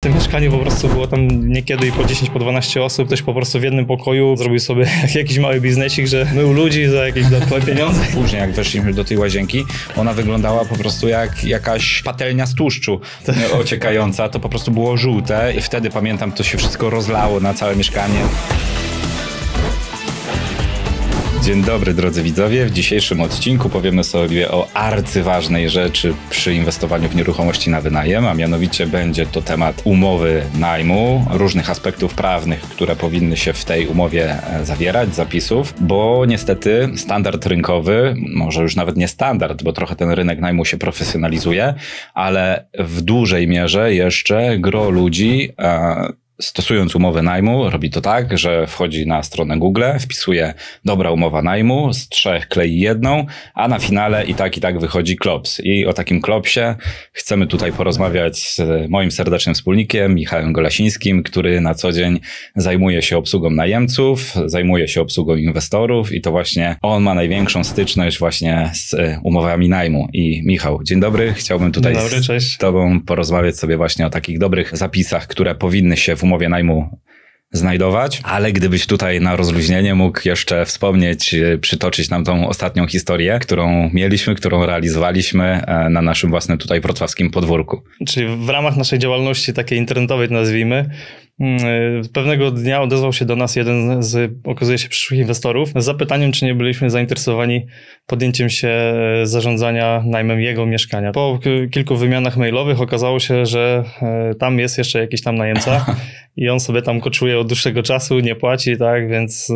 To mieszkanie po prostu było tam niekiedy i po 10, po 12 osób. Ktoś po prostu w jednym pokoju zrobił sobie jakiś mały biznesik, że mył ludzi za jakieś dodatkowe pieniądze. Później jak weszliśmy do tej łazienki, ona wyglądała po prostu jak jakaś patelnia z tłuszczu ociekająca. To po prostu było żółte i wtedy pamiętam, to się wszystko rozlało na całe mieszkanie. Dzień dobry drodzy widzowie. W dzisiejszym odcinku powiemy sobie o arcyważnej rzeczy przy inwestowaniu w nieruchomości na wynajem, a mianowicie będzie to temat umowy najmu, różnych aspektów prawnych, które powinny się w tej umowie e, zawierać, zapisów, bo niestety standard rynkowy, może już nawet nie standard, bo trochę ten rynek najmu się profesjonalizuje, ale w dużej mierze jeszcze gro ludzi e, stosując umowę najmu, robi to tak, że wchodzi na stronę Google, wpisuje dobra umowa najmu, z trzech klei jedną, a na finale i tak i tak wychodzi klops. I o takim klopsie chcemy tutaj porozmawiać z moim serdecznym wspólnikiem, Michałem Golasińskim, który na co dzień zajmuje się obsługą najemców, zajmuje się obsługą inwestorów i to właśnie on ma największą styczność właśnie z umowami najmu. I Michał, dzień dobry, chciałbym tutaj dobry, z Tobą porozmawiać sobie właśnie o takich dobrych zapisach, które powinny się w umowie najmu znajdować, ale gdybyś tutaj na rozluźnienie mógł jeszcze wspomnieć, e, przytoczyć nam tą ostatnią historię, którą mieliśmy, którą realizowaliśmy e, na naszym własnym tutaj wrocławskim podwórku. Czyli w ramach naszej działalności takiej internetowej nazwijmy, Pewnego dnia odezwał się do nas jeden z, okazuje się, przyszłych inwestorów z zapytaniem, czy nie byliśmy zainteresowani podjęciem się zarządzania najmem jego mieszkania. Po kilku wymianach mailowych okazało się, że tam jest jeszcze jakiś tam najemca i on sobie tam koczuje od dłuższego czasu, nie płaci, tak, więc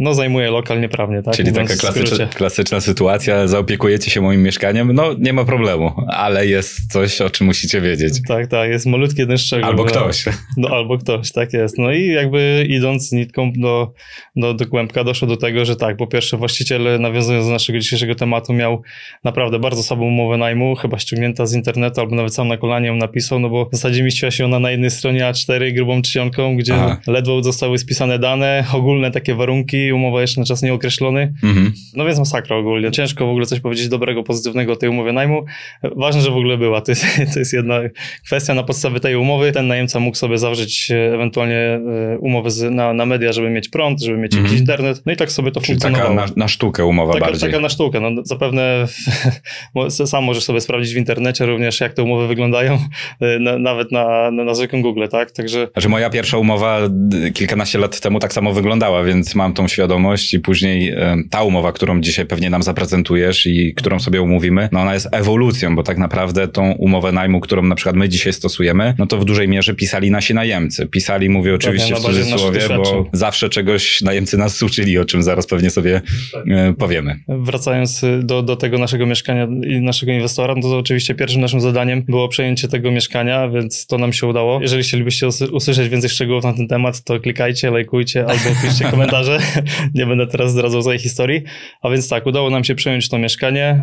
no zajmuje lokal nieprawnie, tak? Czyli taka klasyczna, klasyczna sytuacja, zaopiekujecie się moim mieszkaniem, no nie ma problemu, ale jest coś, o czym musicie wiedzieć. Tak, tak, jest malutki jeden szczegół. Albo ktoś. No, albo ktoś, tak jest. No i jakby idąc nitką do, do, do kłębka doszło do tego, że tak, po pierwsze właściciel, nawiązując do naszego dzisiejszego tematu, miał naprawdę bardzo słabą umowę najmu, chyba ściągnięta z internetu, albo nawet sam na kolanie ją napisał, no bo w zasadzie mieściła się ona na jednej stronie A4 grubą czcionką, gdzie Aha. ledwo zostały spisane dane, ogólne takie warunki, umowa jeszcze na czas nieokreślony. Mhm. No więc masakra ogólnie. Ciężko w ogóle coś powiedzieć dobrego, pozytywnego o tej umowie najmu. Ważne, że w ogóle była. To jest, to jest jedna kwestia. Na podstawie tej umowy ten najemca mógł sobie zawrzeć e, ewentualnie e, umowę z, na, na media, żeby mieć prąd, żeby mieć mhm. jakiś internet. No i tak sobie to Czyli funkcjonowało. taka na, na sztukę umowa taka, bardziej. Taka na sztukę. No, zapewne sam możesz sobie sprawdzić w internecie również, jak te umowy wyglądają, e, na, nawet na, na, na zwykłym Google, tak? Także... Znaczy moja pierwsza umowa kilkanaście lat temu tak samo wyglądała, więc mam tą świadomość i później ta umowa, którą dzisiaj pewnie nam zaprezentujesz i którą sobie umówimy, no ona jest ewolucją, bo tak naprawdę tą umowę najmu, którą na przykład my dzisiaj stosujemy, no to w dużej mierze pisali nasi najemcy. Pisali, mówię oczywiście w cudzysłowie, bo zawsze czegoś najemcy nas uczyli, o czym zaraz pewnie sobie tak. powiemy. Wracając do, do tego naszego mieszkania i naszego inwestora, no to oczywiście pierwszym naszym zadaniem było przejęcie tego mieszkania, więc to nam się udało. Jeżeli chcielibyście usłyszeć więcej szczegółów na ten temat, to klikajcie, lajkujcie albo piszcie komentarze. Nie będę teraz zdradzał całej historii. A więc tak, udało nam się przejąć to mieszkanie.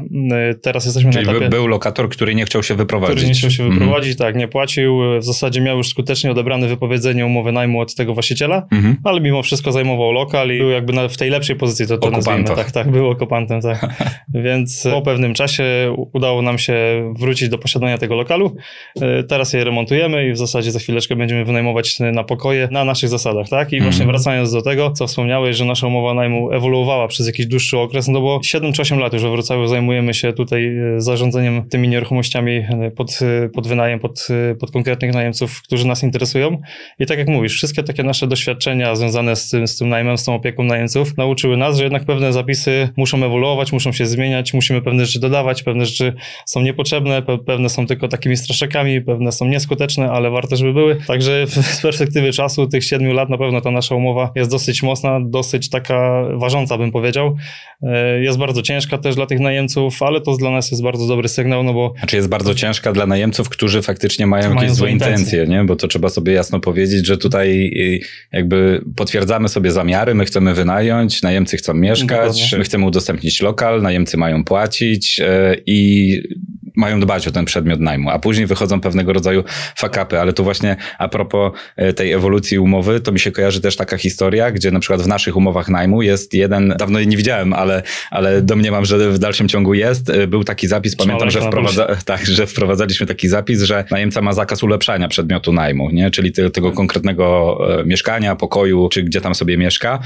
Y, teraz jesteśmy Czyli na etapie... był lokator, który nie chciał się wyprowadzić. Który nie chciał się mhm. wyprowadzić, tak, nie płacił. W zasadzie miał już skutecznie odebrane wypowiedzenie umowy najmu od tego właściciela, mhm. ale mimo wszystko zajmował lokal i był jakby na, w tej lepszej pozycji, to, to nazwijmy. Tak, tak, był okupantem, tak. Więc po pewnym czasie udało nam się wrócić do posiadania tego lokalu. Y, teraz je remontujemy i w zasadzie za chwileczkę będziemy wynajmować na pokoje na naszych zasadach, tak? I mhm. właśnie wracając do tego, co wspomniałeś, że nasza umowa najmu ewoluowała przez jakiś dłuższy okres, no bo 7 czy 8 lat już we Wrocławiu zajmujemy się tutaj e, zarządzeniem tymi nieruchomościami e, pod, e, pod wynajem, pod, pod konkretnych najemców, którzy nas interesują. I tak jak mówisz, wszystkie takie nasze doświadczenia związane z tym, z tym najmem, z tą opieką najemców nauczyły nas, że jednak pewne zapisy muszą ewoluować, muszą się zmieniać, musimy pewne rzeczy dodawać, pewne rzeczy są niepotrzebne, pewne są tylko takimi straszekami, pewne są nieskuteczne, ale warto, żeby były. Także z perspektywy czasu tych 7 lat na pewno ta nasza umowa jest dosyć mocna, dosyć taka ważąca, bym powiedział. E, jest bardzo ciężka też dla tych najemców, ale to dla nas jest bardzo dobry sygnał, no bo... Znaczy jest bardzo ciężka dla najemców, którzy faktycznie mają, mają jakieś złe intencje, nie? Bo to trzeba sobie jasno powiedzieć, że tutaj y, jakby potwierdzamy sobie zamiary, my chcemy wynająć, najemcy chcą mieszkać, Dokładnie. my chcemy udostępnić lokal, najemcy mają płacić e, i mają dbać o ten przedmiot najmu, a później wychodzą pewnego rodzaju fakapy, ale tu właśnie a propos e, tej ewolucji umowy, to mi się kojarzy też taka historia, gdzie na przykład w naszych umowach najmu jest jeden, dawno jej nie widziałem, ale, ale domniemam, że w dalszym ciągu jest, e, był taki zapis, pamiętam, że, wprowadza, tak, że wprowadzaliśmy taki zapis, że najemca ma zakaz ulepszania przedmiotu najmu, nie? czyli te, tego konkretnego e, mieszkania, pokoju, czy gdzie tam sobie mieszka.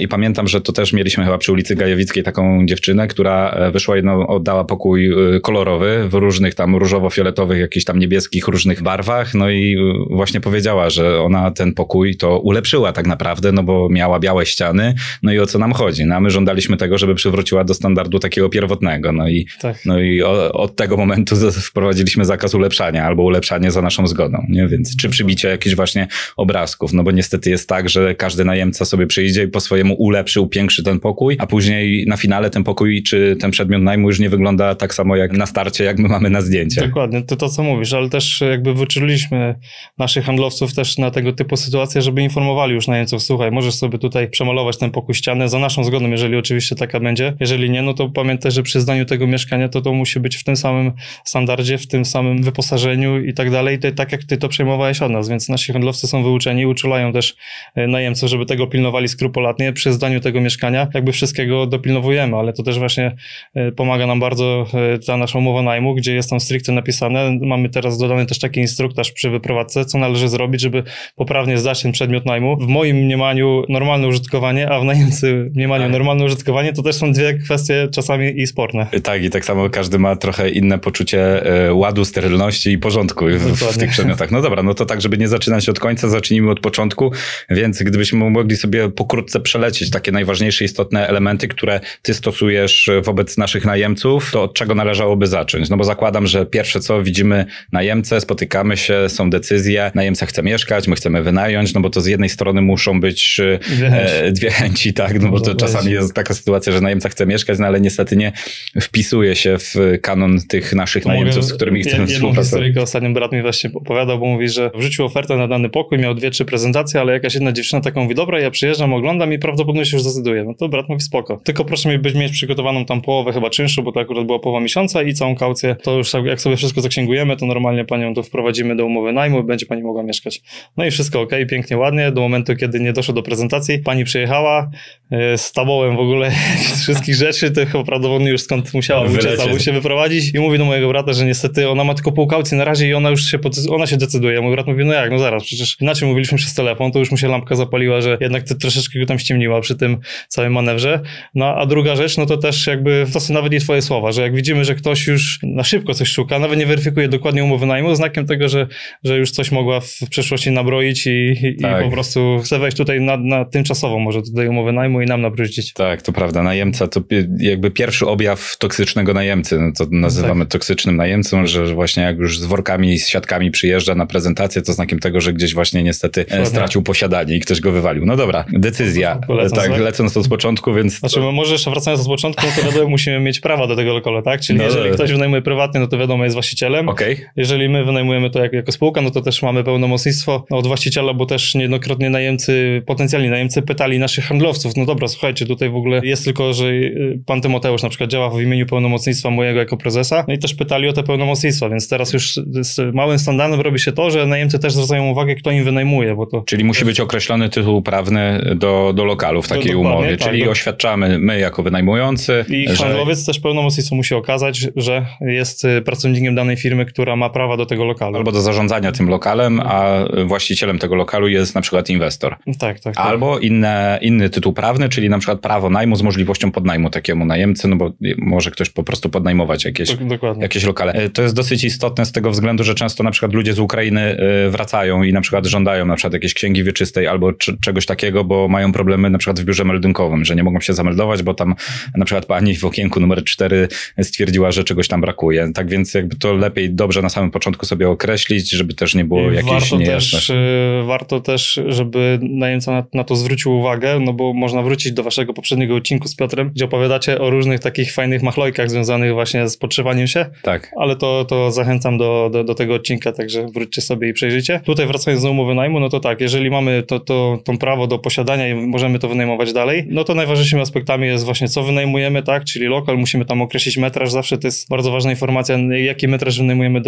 I pamiętam, że to też mieliśmy chyba przy ulicy Gajewickiej taką dziewczynę, która wyszła jedną, oddała pokój kolorowy w różnych tam różowo-fioletowych, jakichś tam niebieskich różnych barwach, no i właśnie powiedziała, że ona ten pokój to ulepszyła tak naprawdę, no bo miała białe ściany, no i o co nam chodzi? No a my żądaliśmy tego, żeby przywróciła do standardu takiego pierwotnego, no i, tak. no i o, od tego momentu wprowadziliśmy zakaz ulepszania albo ulepszanie za naszą zgodą, nie? Więc czy przybicie jakichś właśnie obrazków, no bo niestety jest tak, że każdy najemca sobie przyjdzie i po swojemu ulepszy, upiększy ten pokój, a później na finale ten pokój czy ten przedmiot najmu już nie wygląda tak samo jak na starcie, jak my mamy na zdjęciu. Dokładnie, to to co mówisz, ale też jakby wyczuliliśmy naszych handlowców też na tego typu sytuacje, żeby informowali już najemców, słuchaj, możesz sobie tutaj przemalować ten pokój ściany za naszą zgodą, jeżeli oczywiście taka będzie. Jeżeli nie, no to pamiętaj, że przy zdaniu tego mieszkania to to musi być w tym samym standardzie, w tym samym wyposażeniu i tak dalej, tak jak ty to przejmowałeś od nas, więc nasi handlowcy są wyuczeni uczulają też e, najemców, żeby tego pilnowali skrupulatnie przy zdaniu tego mieszkania, jakby wszystkiego dopilnowujemy, ale to też właśnie e, pomaga nam bardzo e, ta nasza umowa najmu, gdzie jest tam stricte napisane, mamy teraz dodany też taki instruktaż przy wyprowadzce, co należy zrobić, żeby poprawnie zdać ten przedmiot najmu. W moim mniemaniu normalne użytkowanie, a w najemcy mniemaniu normalne użytkowanie to też są dwie kwestie czasami i sporne. Tak, i tak samo każdy ma trochę inne poczucie e, ładu, sterylności i porządku w, w, tych przedmiotach. No dobra, no to tak, żeby nie zaczynać od końca, zacznijmy od początku, więc gdybyśmy mogli sobie pokrótce przelecieć takie najważniejsze, istotne elementy, które ty stosujesz wobec naszych najemców, to od czego należałoby zacząć? No bo zakładam, że pierwsze co widzimy najemcę, spotykamy się, są decyzje, najemca chce mieszkać, my chcemy wynająć, no bo to z jednej strony muszą być e, dwie chęci, tak, no bo to czasami jest taka sytuacja, że najemca chce mieszkać, no ale niestety nie wpisuje się w kanon tych naszych najemców, z którymi chcemy współpracować. Ostatnio brat mi właśnie opowiadał, bo mówi, że wrzucił ofertę na dany pokój, miał dwie, trzy prezentacje, ale jakaś jedna dziewczyna taką mówi, dobra, ja przyjeżdżam, oglądam i prawdopodobnie się już zdecyduje. No to brat mówi, spoko. Tylko proszę mi być mieć przygotowaną tam połowę chyba czynszu, bo to akurat była połowa miesiąca i całą kaucję, to już jak sobie wszystko zaksięgujemy, to normalnie panią to wprowadzimy do umowy najmu i będzie pani mogła mieszkać. No i wszystko ok, pięknie, ładnie, do momentu, kiedy nie doszło do prezentacji, pani przyjechała e, z tabołem w ogóle wszystkich rzeczy, to chyba prawdopodobnie już skąd musiała uciec albo się wyprowadzić i mówi do mojego brata, że niestety ona ma tylko pół kaucji na razie i ona już się, ona się decyduje. Mój brat mówi, no jak, no zaraz, przecież inaczej mówiliśmy przez telefon, to już mu się lampka zapaliła, że jednak to troszeczkę go tam ściemniła przy tym całym manewrze. No a druga rzecz, no to też jakby, to są nawet nie twoje słowa, że jak widzimy, że ktoś już na szybko coś szuka, nawet nie weryfikuje dokładnie umowy najmu, znakiem tego, że, że już coś mogła w przeszłości nabroić i, tak. i po prostu chce wejść tutaj na, na tymczasowo może tutaj umowę najmu i nam nabrudzić. Tak, to prawda. Najemca to jakby pierwszy objaw toksycznego najemcy. No to nazywamy tak. toksycznym najemcą, że właśnie jak już z workami, z siatkami przyjeżdża na prezentację, to znakiem tego, że gdzieś właśnie niestety Ładnie. stracił posiadanie i ktoś go wywalił. No dobra, decyzja. Lecąc, tak, tak, lecąc od początku, więc... Znaczy, to... może jeszcze wracając od początku, no to wiadomo, musimy mieć prawa do tego lokalu, tak? Czyli no, jeżeli ktoś wynajmuje prywatnie, no to wiadomo, jest właścicielem. Okay. Jeżeli my wynajmujemy to jak, jako spółka, no to też mamy pełnomocnictwo od właściciela, bo też niejednokrotnie najemcy, potencjalni najemcy pytali naszych handlowców, no dobra, słuchajcie, tutaj w ogóle jest tylko, że y, pan Tymoteusz na przykład działa w imieniu pełnomocnictwa mojego jako prezesa, no i też pytali o te pełnomocnictwa, więc teraz już z małym standardem robi się to, że najemcy też zwracają uwagę, kto im wynajmuje, bo to... Czyli musi być określony tytuł prawny do, do lokalu w takiej umowie, tak, czyli do... oświadczamy my jako wynajmujący. I że... handlowiec też pełnomocnictwo musi okazać, że jest y, pracownikiem danej firmy, która ma prawa do tego lokalu. Albo do zarządzania tym lokalem, a właścicielem tego lokalu jest na przykład inwestor. Tak, tak. tak. Albo inne, inny tytuł prawny, czyli na przykład prawo najmu z możliwością podnajmu takiemu najemcy, no bo może ktoś po prostu podnajmować jakieś, jakieś lokale. E, to jest dosyć istotne z tego względu, że często na przykład ludzie z Ukrainy e, wracają i na przykład żądają na przykład jakiejś księgi wieczystej albo czegoś takiego, bo mają problemy na przykład w biurze meldunkowym, że nie mogą się zameldować, bo tam na przykład pani w okienku numer 4 stwierdziła, że czegoś tam brakuje. Tak więc jakby to lepiej dobrze na samym początku sobie określić, żeby też nie było jakiejś warto niejasności. Też, e, warto też, żeby najemca na, na to zwrócił uwagę, no bo można wrócić do waszego poprzedniego odcinku z Piotrem, gdzie opowiadacie o różnych takich fajnych machlojkach związanych właśnie z podszywaniem się. Tak. Ale to, to zachęcam do, do, do tego odcinka, także wróćcie sobie i przejrzyjcie. Tutaj wracając do umowy najmu, no to tak, jeżeli mamy to, to, to prawo do posiadania i możemy to wynajmować dalej, no to najważniejszymi aspektami jest właśnie co wynajmujemy, tak, czyli lokal, musimy tam określić metraż, zawsze to jest bardzo ważna informacja, jaki metraż wynajmujemy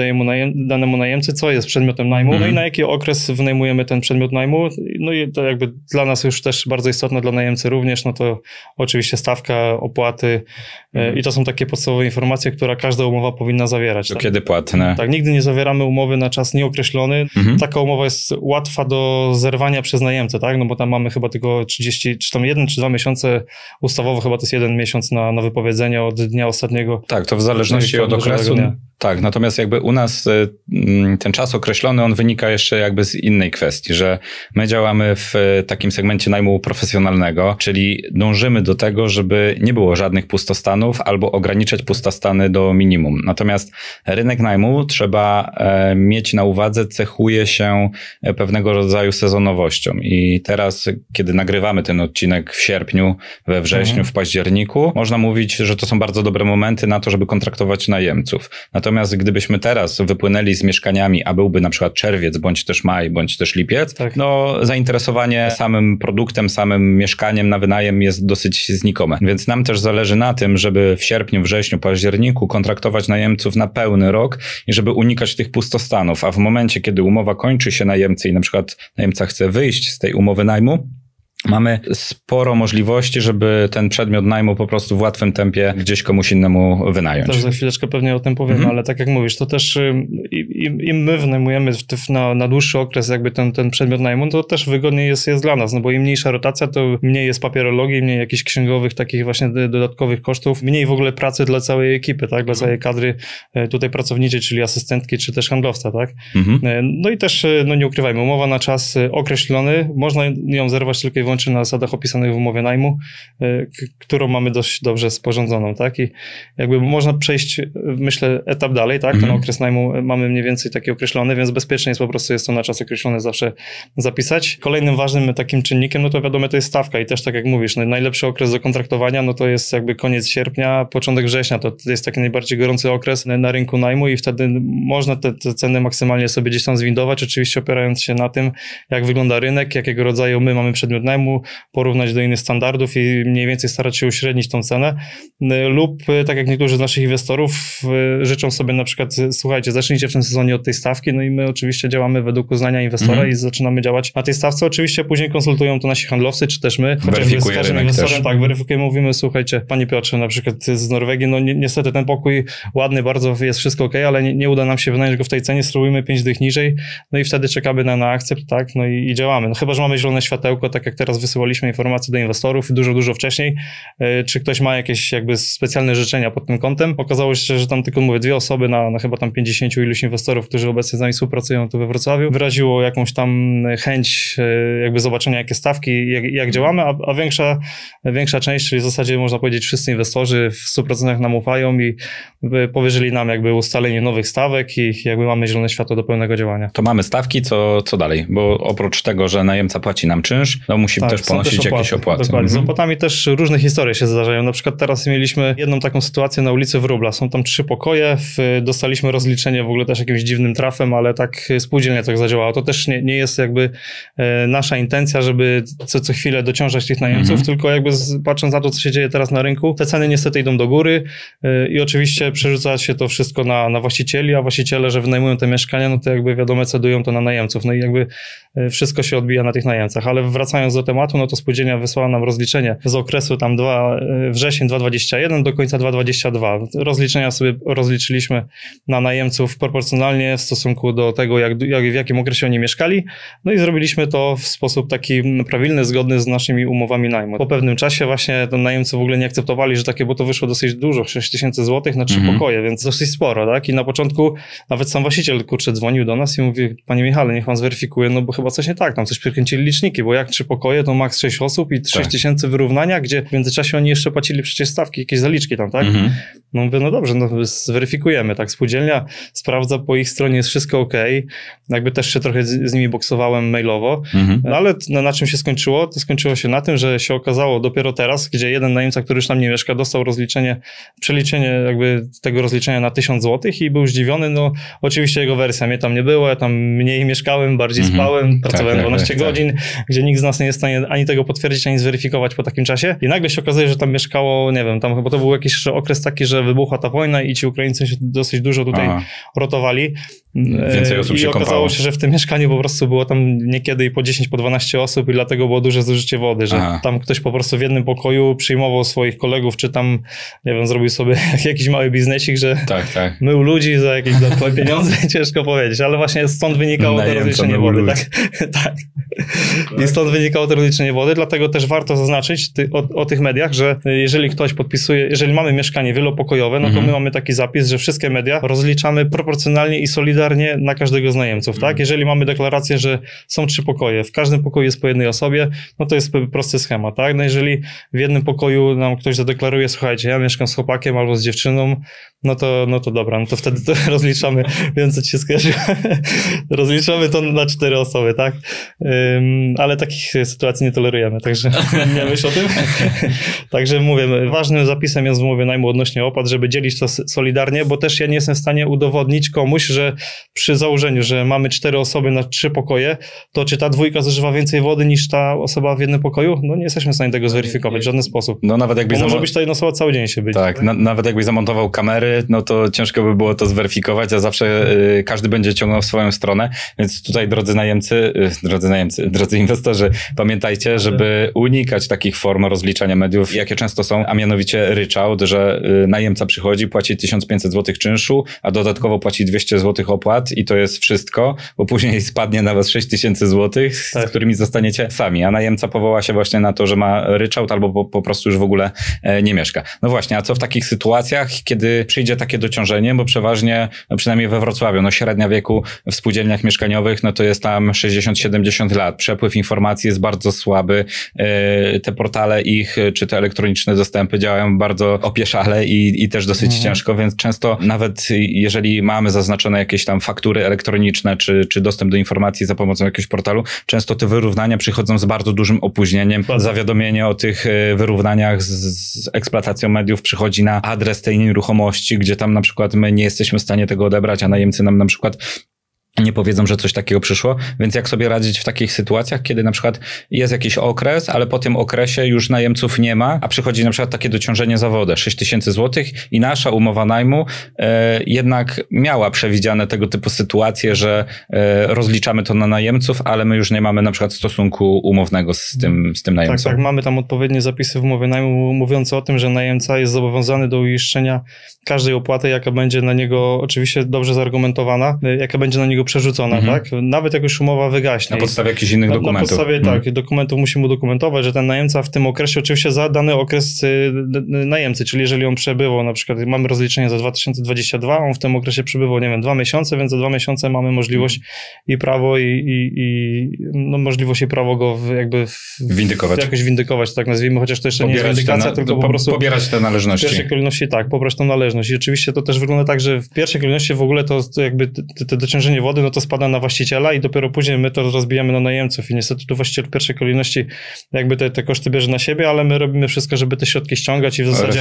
danemu najemcy, co jest przedmiotem najmu, no i mhm. na jaki okres wynajmujemy ten przedmiot najmu. No i to jakby dla nas już też bardzo istotne, dla najemcy również, no to oczywiście stawka, opłaty mhm. i to są takie podstawowe informacje, które każda umowa powinna zawierać. Tak? Kiedy płatne? Tak, nigdy nie zawieramy umowy na czas nieokreślony. Mhm. Taka umowa jest łatwa do zerwania przez najemcę, tak? No bo tam mamy chyba tylko 30, czy tam jeden, czy dwa miesiące ustawowo, chyba to jest jeden miesiąc na, na wypowiedzenie od dnia ostatniego. Tak, to w zależności od okresu. Tak, natomiast jakby u nas y, mm, ten czas określony, on wynika jeszcze jakby z innej kwestii, że my działamy w takim segmencie najmu profesjonalnego, czyli dążymy do tego, żeby nie było żadnych pustostanów albo ograniczać pustostany do minimum. Natomiast rynek najmu trzeba e, mieć na uwadze, cechuje się pewnego rodzaju sezonowością i teraz, kiedy nagrywamy ten odcinek w sierpniu, we wrześniu, mhm. w październiku, można mówić, że to są bardzo dobre momenty na to, żeby kontraktować najemców. Natomiast gdybyśmy teraz wypłynęli z mieszkaniami, a byłby na przykład czerwiec, bądź też maj, bądź też lipiec, tak. no zainteresowanie samym produktem, samym mieszkaniem na wynajem jest dosyć znikome. Więc nam też zależy na tym, żeby w sierpniu, wrześniu, październiku kontraktować najemców na pełny rok i żeby unikać tych pustostanów. A w momencie, kiedy umowa kończy się najemcy i na przykład najemca chce wyjść z tej umowy najmu, mamy sporo możliwości, żeby ten przedmiot najmu po prostu w łatwym tempie gdzieś komuś innemu wynająć. Też za chwileczkę pewnie o tym powiemy, mhm. ale tak jak mówisz, to też im, im my wynajmujemy na, na dłuższy okres jakby ten, ten przedmiot najmu, to też wygodniej jest, jest dla nas, no bo im mniejsza rotacja, to mniej jest papierologii, mniej jakichś księgowych takich właśnie dodatkowych kosztów, mniej w ogóle pracy dla całej ekipy, tak, dla całej kadry e, tutaj pracowniczej, czyli asystentki, czy też handlowca, tak. Mhm. E, no i też, e, no nie ukrywajmy, umowa na czas określony, można ją zerwać tylko i wyłącznie na zasadach opisanych w umowie najmu, y, którą mamy dość dobrze sporządzoną, tak? I jakby można przejść, myślę, etap dalej, tak? Ten mhm. okres najmu mamy mniej więcej taki określony, więc bezpiecznie jest po prostu jest to na czas określony zawsze zapisać. Kolejnym ważnym takim czynnikiem, no to wiadomo, to jest stawka i też tak jak mówisz, no, najlepszy okres do kontraktowania, no to jest jakby koniec sierpnia, początek września, to jest taki najbardziej gorący okres na rynku najmu i wtedy można te, te ceny maksymalnie sobie gdzieś tam zwindować, oczywiście opierając się na tym, jak wygląda rynek, jakiego rodzaju my mamy przedmiot najmu, porównać do innych standardów i mniej więcej starać się uśrednić tą cenę. Y, lub, y, tak jak niektórzy z naszych inwestorów, y, życzą sobie na przykład, słuchajcie, zacznijcie w tym sezonie od tej stawki, no i my oczywiście działamy według uznania inwestora mm. i zaczynamy działać na tej stawce. Oczywiście później konsultują to nasi handlowcy, czy też my. Weryfikujemy z każdym inwestorem, też. tak, weryfikujemy, mówimy, słuchajcie, panie Piotrze, na przykład z Norwegii, no ni niestety ten pokój ładny, bardzo jest wszystko ok, ale nie, nie, uda nam się wynająć go w tej cenie, spróbujmy pięć dych niżej, no i wtedy czekamy na, na akcept, tak, no i, i działamy. No chyba, że mamy zielone światełko, tak jak teraz wysyłaliśmy wysyłaliśmy informacje do inwestorów dużo, dużo wcześniej, e, czy ktoś ma jakieś jakby specjalne życzenia pod tym kątem. Okazało się, że tam tylko mówię, dwie osoby na, na chyba tam 50 iluś inwestorów, którzy obecnie z nami współpracują tu we Wrocławiu, wyraziło jakąś tam chęć e, jakby zobaczenia, jakie stawki, jak, jak działamy, a, a większa, większa część, czyli w zasadzie można powiedzieć wszyscy inwestorzy w 100% nam ufają i powierzyli nam jakby ustalenie nowych stawek i jakby mamy zielone światło do pełnego działania. To mamy stawki, co, co dalej? Bo oprócz tego, że najemca płaci nam czynsz, no musi tak, też ponosić ponosić opłaty, jakieś opłaty. Dokładnie. Mhm. Z opłatami też różne historie się zdarzają. Na przykład teraz mieliśmy jedną taką sytuację na ulicy Wróbla. Są tam trzy pokoje, w, dostaliśmy rozliczenie w ogóle też jakimś dziwnym trafem, ale tak spółdzielnie tak zadziałało. To też nie, nie jest jakby e, nasza intencja, żeby co, co chwilę dociążać tych najemców, mhm. tylko jakby z, patrząc na to, co się dzieje teraz na rynku, te ceny niestety idą do góry e, i oczywiście przerzuca się to wszystko na, na właścicieli, a właściciele, że wynajmują te mieszkania, no to jakby wiadomo, cedują to na najemców. No i jakby e, wszystko się odbija na tych najemcach. Ale wracając do tematu, no to spółdzielnia wysłała nam rozliczenie z okresu tam 2, e, wrzesień 2021 do końca 2022. Rozliczenia sobie rozliczyliśmy na najemców proporcjonalnie w stosunku do tego, jak, jak, w jakim okresie oni mieszkali. No i zrobiliśmy to w sposób taki prawilny, zgodny z naszymi umowami najmu. Po pewnym czasie właśnie to najemcy w ogóle nie akceptowali, że takie, bo to wyszło dosyć dużo, 6 tysięcy złotych na trzy mhm. pokoje, więc dosyć sporo, tak? I na początku nawet sam właściciel, kurczę, dzwonił do nas i mówi, panie Michale, niech pan zweryfikuje, no bo chyba coś nie tak, tam coś przekręcili liczniki, bo jak trzy pokoje, to maks 6 osób i 6 tak. tysięcy wyrównania, gdzie w międzyczasie oni jeszcze płacili przecież stawki, jakieś zaliczki tam, tak? Mhm. No mówię, no dobrze, no zweryfikujemy, tak? Spółdzielnia sprawdza po ich stronie, jest wszystko ok. Jakby też się trochę z, z nimi boksowałem mailowo, mhm. no ale na, na, czym się skończyło? To skończyło się na tym, że się okazało dopiero teraz, gdzie jeden najemca, który już tam nie mieszka, dostał rozliczenie, przeliczenie jakby tego rozliczenia na 1000 zł i był zdziwiony, no oczywiście jego wersja, mnie tam nie było, ja tam mniej mieszkałem, bardziej mhm. spałem, pracowałem tak, 12 tak, tak, godzin, gdzie nikt z nas nie jest stanie ani tego potwierdzić, ani zweryfikować po takim czasie. I nagle się okazuje, że tam mieszkało, nie wiem, tam, bo to był jakiś okres taki, że wybuchła ta wojna i ci Ukraińcy się dosyć dużo tutaj Aha. rotowali. Więcej osób I się okazało kąpało. się, że w tym mieszkaniu po prostu było tam niekiedy i po 10, po 12 osób i dlatego było duże zużycie wody, że Aha. tam ktoś po prostu w jednym pokoju przyjmował swoich kolegów, czy tam, nie wiem, zrobił sobie jakiś mały biznesik, że tak, tak. mył ludzi za jakieś dodatkowe pieniądze, ciężko powiedzieć, ale właśnie stąd wynikało to rozliczenie wody. Tak, tak. I stąd wynikało to rozliczenie wody, dlatego też warto zaznaczyć ty, o, o, tych mediach, że jeżeli ktoś podpisuje, jeżeli mamy mieszkanie wielopokojowe, no to mhm. my mamy taki zapis, że wszystkie media rozliczamy proporcjonalnie i solidarnie na każdego z najemców, tak? Mhm. Jeżeli mamy deklarację, że są trzy pokoje, w każdym pokoju jest po jednej osobie, no to jest prosty schemat, tak? No jeżeli w jednym pokoju nam ktoś zadeklaruje, słuchajcie, ja mieszkam z chłopakiem albo z dziewczyną, no to, no to dobra, no to wtedy to rozliczamy, wiem co ci się skojarzyło, rozliczamy to na cztery osoby, tak? Um, ale takich sytuacji nie tolerujemy, także nie myśl o tym. także mówię, ważnym zapisem jest w umowie najmu odnośnie opłat, żeby dzielić to solidarnie, bo też ja nie jestem w stanie udowodnić komuś, że przy założeniu, że mamy cztery osoby na trzy pokoje, to czy ta dwójka zużywa więcej wody niż ta osoba w jednym pokoju? No nie jesteśmy w stanie tego zweryfikować w żaden sposób. No nawet jakbyś... Może być ta jedna osoba cały dzień się być. Tak, na, nawet jakbyś zamontował kamery, no to ciężko by było to zweryfikować, a zawsze y, każdy będzie ciągnął w swoją stronę, więc tutaj drodzy najemcy, y, drodzy najemcy, drodzy inwestorzy, pamiętajcie, żeby unikać takich form rozliczania mediów, jakie często są, a mianowicie ryczałt, że y, najemca przychodzi, płaci 1500 zł czynszu, a dodatkowo płaci 200 zł opłat i to jest wszystko, bo później spadnie na was 6000 zł, tak. z którymi zostaniecie sami, a najemca powoła się właśnie na to, że ma ryczałt albo po, po prostu już w ogóle e, nie mieszka. No właśnie, a co w takich sytuacjach, kiedy przyjdzie takie dociążenie, bo przeważnie, no przynajmniej we Wrocławiu, no średnia wieku w spółdzielniach mieszkaniowych, no to jest tam 60-70 lat. Przepływ informacji jest bardzo słaby. E, te portale ich, czy te elektroniczne dostępy działają bardzo opieszale i, i też dosyć mhm. ciężko, więc często nawet jeżeli mamy zaznaczone jakieś tam faktury elektroniczne, czy, czy dostęp do informacji za pomocą jakiegoś portalu, często te wyrównania przychodzą z bardzo dużym opóźnieniem. Zawiadomienie o tych e, wyrównaniach z, z eksploatacją mediów przychodzi na adres tej nieruchomości, gdzie tam na przykład my nie jesteśmy w stanie tego odebrać, a najemcy nam na przykład nie powiedzą, że coś takiego przyszło, więc jak sobie radzić w takich sytuacjach, kiedy na przykład jest jakiś okres, ale po tym okresie już najemców nie ma, a przychodzi na przykład takie dociążenie za wodę, 6 tysięcy złotych i nasza umowa najmu e, jednak miała przewidziane tego typu sytuacje, że e, rozliczamy to na najemców, ale my już nie mamy na przykład stosunku umownego z tym, z tym najemcą. Tak, tak, mamy tam odpowiednie zapisy w umowie najmu mówiące o tym, że najemca jest zobowiązany do uiszczenia każdej opłaty, jaka będzie na niego oczywiście dobrze zaargumentowana, e, jaka będzie na niego przerzucona, mhm. tak? Nawet jak już umowa wygaśnie. Na podstawie jakichś innych na, dokumentów. Na podstawie, mhm. tak, dokumentów musimy udokumentować, że ten najemca w tym okresie, oczywiście za dany okres y, najemcy, czyli jeżeli on przebywał, na przykład mamy rozliczenie za 2022, on w tym okresie przebywał, nie wiem, dwa miesiące, więc za dwa miesiące mamy możliwość mhm. i prawo i, i, i, no możliwość i prawo go jakby w, windykować. jakoś windykować, tak nazwijmy, chociaż to jeszcze pobierać nie jest windykacja, na, tylko po, po prostu pobierać te należności. W pierwszej kolejności tak, pobrać tą należność i oczywiście to też wygląda tak, że w pierwszej kolejności w ogóle to, jakby te dociążenie wody no to spada na właściciela i dopiero później my to rozbijamy na najemców. I niestety tu właściciel w pierwszej kolejności jakby te, te koszty bierze na siebie, ale my robimy wszystko, żeby te środki ściągać i w zasadzie,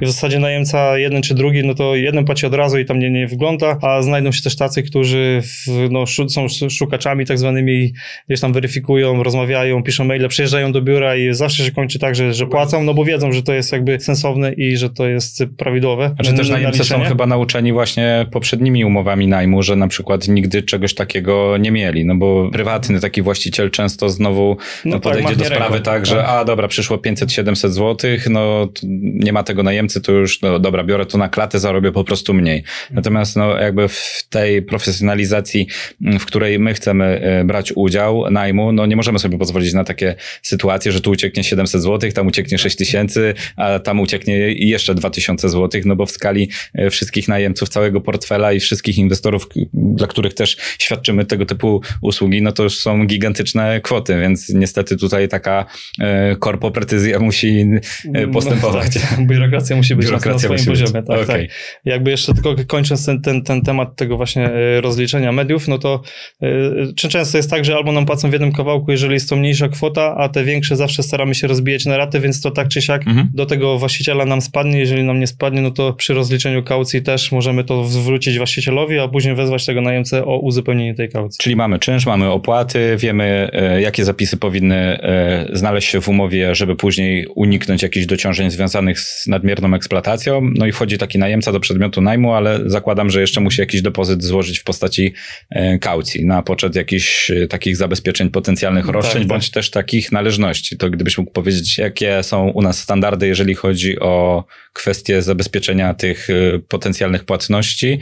i w zasadzie najemca jeden czy drugi, no to jeden płaci od razu i tam nie, nie wygląda, a znajdą się też tacy, którzy w, no, są szukaczami tak zwanymi, gdzieś tam weryfikują, rozmawiają, piszą maile, przyjeżdżają do biura i zawsze się kończy tak, że, że płacą, no bo wiedzą, że to jest jakby sensowne i że to jest prawidłowe. Znaczy też najemcy są chyba nauczeni właśnie poprzednimi umowami najmu, że na przykład nigdy czegoś takiego nie mieli, no bo prywatny taki właściciel często znowu no tak, podejdzie tak, do sprawy tak, że tak. a dobra, przyszło 500-700 zł, no nie ma tego najemcy, to już no dobra, biorę to na klatę, zarobię po prostu mniej. Natomiast no jakby w tej profesjonalizacji, w której my chcemy e, brać udział, najmu, no nie możemy sobie pozwolić na takie sytuacje, że tu ucieknie 700 zł, tam ucieknie 6000, a tam ucieknie jeszcze 2000 zł, no bo w skali e, wszystkich najemców całego portfela i wszystkich inwestorów, dla których też świadczymy tego typu usługi, no to już są gigantyczne kwoty, więc niestety tutaj taka e, korpo precyzja musi e, no, postępować. No, tak, biurokracja musi być Biurokracja na swoim poziomie. Tak, okay. tak. Jakby jeszcze tylko kończąc ten, ten, ten temat tego właśnie e, rozliczenia mediów, no to czy często jest tak, że albo nam płacą w jednym kawałku, jeżeli jest to mniejsza kwota, a te większe zawsze staramy się rozbijać na raty, więc to tak czy siak mhm. do tego właściciela nam spadnie. Jeżeli nam nie spadnie, no to przy rozliczeniu kaucji też możemy to zwrócić właścicielowi, a później wezwać tego najemcę o uzupełnienie tej kaucji. Czyli mamy czynsz, mamy opłaty, wiemy e, jakie zapisy powinny e, znaleźć się w umowie, żeby później uniknąć jakichś dociążeń związanych z nadmierną eksploatacją. No i wchodzi taki najemca do przedmiotu najmu, ale zakładam, że jeszcze musi jakiś depozyt złożyć w postaci e, kaucji na poczet jakichś takich zabezpieczeń potencjalnych tak, roszczeń, tak, bądź tak. też takich należności. To gdybyś mógł powiedzieć, jakie są u nas standardy, jeżeli chodzi o kwestie zabezpieczenia tych potencjalnych płatności,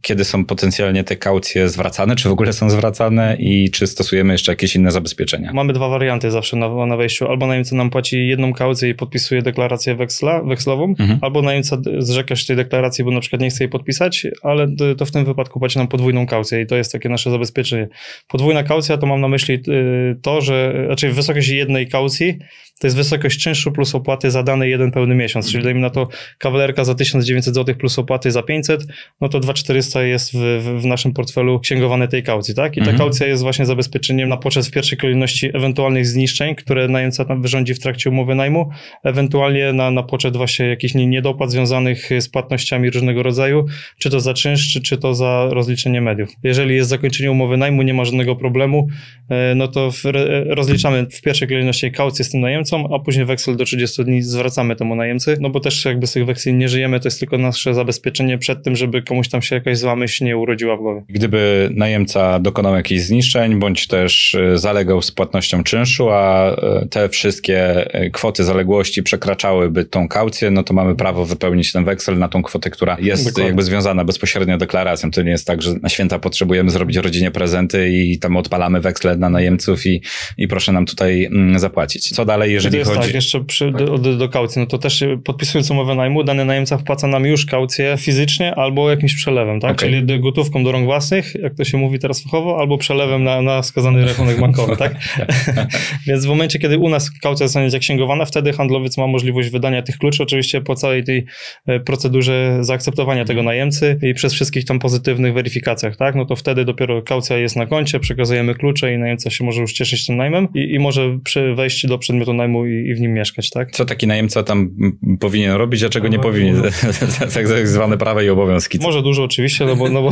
kiedy są potencjalnie te kaucje zwracane, czy w ogóle są zwracane i czy stosujemy jeszcze jakieś inne zabezpieczenia? Mamy dwa warianty zawsze na, na wejściu. Albo najemca nam płaci jedną kaucję i podpisuje deklarację weksla, wekslową, mhm. albo najemca zrzeka się tej deklaracji, bo na przykład nie chce jej podpisać, ale to w tym wypadku płaci nam podwójną kaucję i to jest takie nasze zabezpieczenie. Podwójna kaucja to mam na myśli y, to, że raczej wysokość jednej kaucji to jest wysokość czynszu plus opłaty za dany jeden pełny miesiąc, czyli dajmy na to kawalerka za 1900 zł plus opłaty za 500, no to 2400 jest w, w, w naszym portfelu księgowane tej kaucji, tak? I ta mhm. kaucja jest właśnie zabezpieczeniem na poczet w pierwszej kolejności ewentualnych zniszczeń, które najemca tam wyrządzi w trakcie umowy najmu, ewentualnie na, na poczet właśnie jakichś niedopłat związanych z płatnościami różnego rodzaju, czy to za czynsz, czy, czy to za rozliczenie mediów. Jeżeli jest zakończenie umowy najmu, nie ma żadnego problemu, e, no to w, rozliczamy w pierwszej kolejności kaucję z tym najemcą, a później weksel do 30 dni zwracamy temu najemcy, no bo też jakby z tych weksli nie żyjemy, to jest tylko nasze zabezpieczenie przed tym, żeby komuś tam się jakaś zła myśl nie urodziła w głowie. Gdyby najemca dokonał jakichś zniszczeń, bądź też e, zalegał z płatnością czynszu, a e, te wszystkie e, kwoty zaległości przekraczałyby tą kaucję, no to mamy prawo wypełnić ten weksel na tą kwotę, która jest Dokładnie. jakby związana bezpośrednio deklaracją. To nie jest tak, że na święta potrzebujemy zrobić rodzinie prezenty i tam odpalamy weksle na najemców i, i proszę nam tutaj mm, zapłacić. Co dalej, jeżeli jest chodzi... tak, jeszcze przy, do, do, do kaucji, no to też podpisując umowę najmu, dany najemca wpłaca nam już kaucję fizycznie albo jakimś przelewem, tak? Okay. Czyli gotówką do rąk własnych, jak to się mówi teraz fachowo, albo przelewem na, na wskazany rachunek bankowy, tak? Więc w momencie, kiedy u nas kaucja zostanie zaksięgowana, wtedy handlowiec ma możliwość wydania tych kluczy, oczywiście po całej tej e, procedurze zaakceptowania tego najemcy i przez wszystkich tam pozytywnych weryfikacjach, tak? No to wtedy dopiero kaucja jest na koncie, przekazujemy klucze i najemca się może już cieszyć tym najmem i, i może przy wejściu do przedmiotu najmu i, i, w nim mieszkać, tak? Co taki najemca tam powinien robić, a czego nie no, powinien? tak zwane prawa i obowiązki. Może dużo oczywiście, no bo, no bo,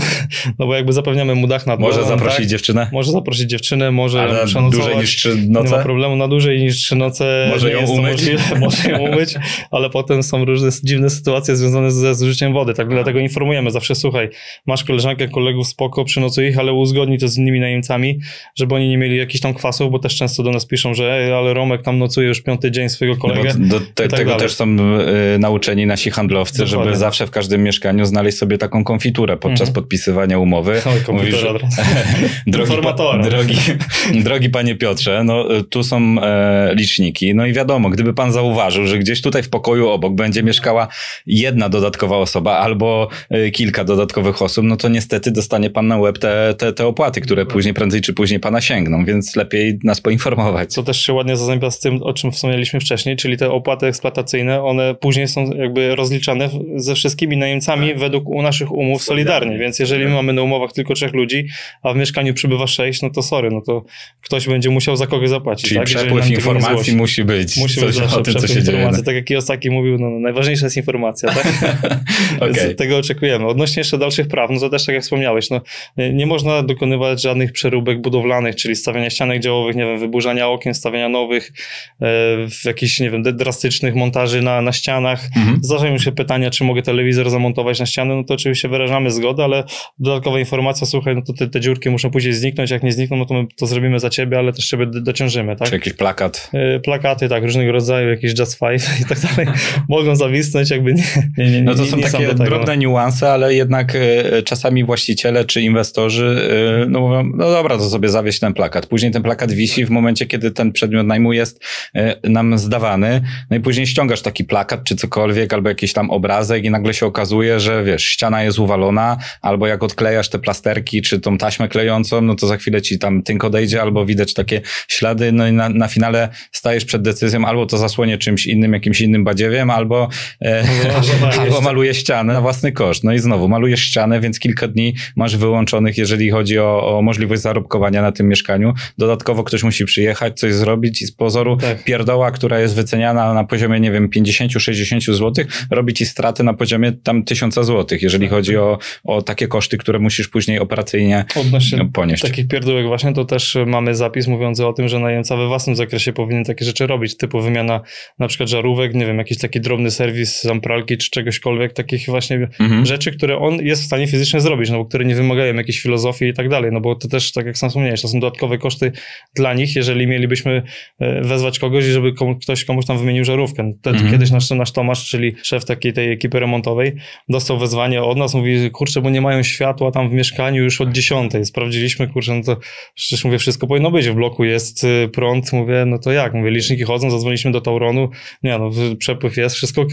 no bo jakby zapewniamy mu dach nad. Może zaprosić tak? dziewczynę? Może zaprosić dziewczynę, może Ale ją dłużej niż trzy noce? Nie ma problemu, na dłużej niż trzy noce może ją umyć. może ją umyć, ale potem są różne dziwne sytuacje związane ze zużyciem wody, tak dlatego informujemy zawsze, słuchaj, masz koleżankę, kolegów, spoko, przynocuj ich, ale uzgodnij to z innymi najemcami, żeby oni nie mieli jakichś tam kwasów, bo też często do nas piszą, że ale Romek tam nocuje już piąty dzień swojego kolegę. No do te, tak tego dalej. też są y, nauczeni nasi handlowcy, Dokładnie. żeby zawsze w każdym mieszkaniu znaleźć sobie taką konfiturę podczas mhm. podpisywania umowy. Oj, Mówisz, drogi, drogi, drogi panie Piotrze, no tu są e, liczniki, no i wiadomo, gdyby pan zauważył, że gdzieś tutaj w pokoju obok będzie mieszkała jedna dodatkowa osoba albo e, kilka dodatkowych osób, no to niestety dostanie pan na łeb te, te, te opłaty, które później, prędzej czy później pana sięgną, więc lepiej nas poinformować. To też się ładnie zazębia z tym, o czym wspomnieliśmy wcześniej, czyli te opłaty eksploatacyjne, one później są jakby rozliczane ze wszystkimi najemcami tak. według naszych umów solidarnie, więc jeżeli my mamy na umowach tylko trzech ludzi, a w mieszkaniu przybywa sześć, no to sorry, no to ktoś będzie musiał za kogoś zapłacić. Czyli tak? przepływ informacji musi być. Musi być zawsze o tym, co się dzieje. No. Tak jak Kiyosaki mówił, no, najważniejsza jest informacja, tak? okay. tego oczekujemy. Odnośnie jeszcze dalszych praw, no to też tak jak wspomniałeś, no, nie można dokonywać żadnych przeróbek budowlanych, czyli stawiania ścianek działowych, nie wiem, wyburzania okien, stawiania nowych, e, w jakichś, nie wiem, drastycznych montaży na, na ścianach. Mhm. Zdarzają się pytania, czy mogę telewizor zamontować na ścianę, no to oczywiście wyrażamy zgodę, ale dodatkowa informacja, słuchaj, no to te, te dziurki muszą później zniknąć, jak nie znikną, no to my to zrobimy za ciebie, ale też ciebie dociążymy, tak? Czy jakiś plakat? E, plakaty, tak, różnego rodzaju, jakiś Just Five i tak dalej, mogą zawisnąć, jakby nie, nie, nie No to są nie takie drobne niuanse, ale jednak e, czasami właściciele czy inwestorzy no mówią, no dobra, to sobie zawieść ten plakat. Później ten plakat wisi w momencie, kiedy ten przedmiot najmu jest nam zdawany, no i później ściągasz taki plakat czy cokolwiek, albo jakiś tam obrazek i nagle się okazuje, że wiesz, ściana jest uwalona, albo jak odklejasz te plasterki, czy tą taśmę klejącą, no to za chwilę ci tam tynk odejdzie, albo widać takie ślady, no i na, na finale stajesz przed decyzją, albo to zasłonię czymś innym, jakimś innym badziewiem, albo, e, albo maluję ścianę na własny koszt. No i znowu malujesz ścianę, więc kilka dni masz wyłączonych, jeżeli chodzi o, o możliwość zarobkowania na tym mieszkaniu. Dodatkowo ktoś musi przyjechać, coś zrobić i z pozoru tak. pierdoła, która jest wyceniana na poziomie, nie wiem, 50-60 zł, robi ci straty na poziomie tam 1000 zł, jeżeli chodzi o, o takie koszty, które musisz później operacyjnie Odnośnie ponieść. takich pierdółek właśnie, to też mamy zapis mówiący o tym, że najemca we własnym zakresie powinien takie rzeczy robić, typu wymiana na przykład żarówek, nie wiem, jakiś taki drobny serwis zampralki czy czegośkolwiek, takich właśnie mhm. rzeczy, które on jest w stanie fizycznie zrobić, no bo które nie wymagają jakiejś filozofii i tak dalej, no bo to też, tak jak sam wspomniałeś, to są dodatkowe koszty dla nich, jeżeli mielibyśmy e, wezwać kogoś, żeby komu, ktoś komuś tam wymienił żarówkę. Wtedy mhm. kiedyś nasz, nasz Tomasz, czyli szef takiej tej ekipy remontowej, dostał wezwanie od nas, mówi, kurczę, bo nie mają światła tam w mieszkaniu już od 10. Sprawdziliśmy, kurczę, no to przecież mówię, wszystko powinno być, w bloku jest y, prąd, mówię, no to jak? Mówię, liczniki chodzą, zadzwoniliśmy do Tauronu, nie no, przepływ jest, wszystko ok.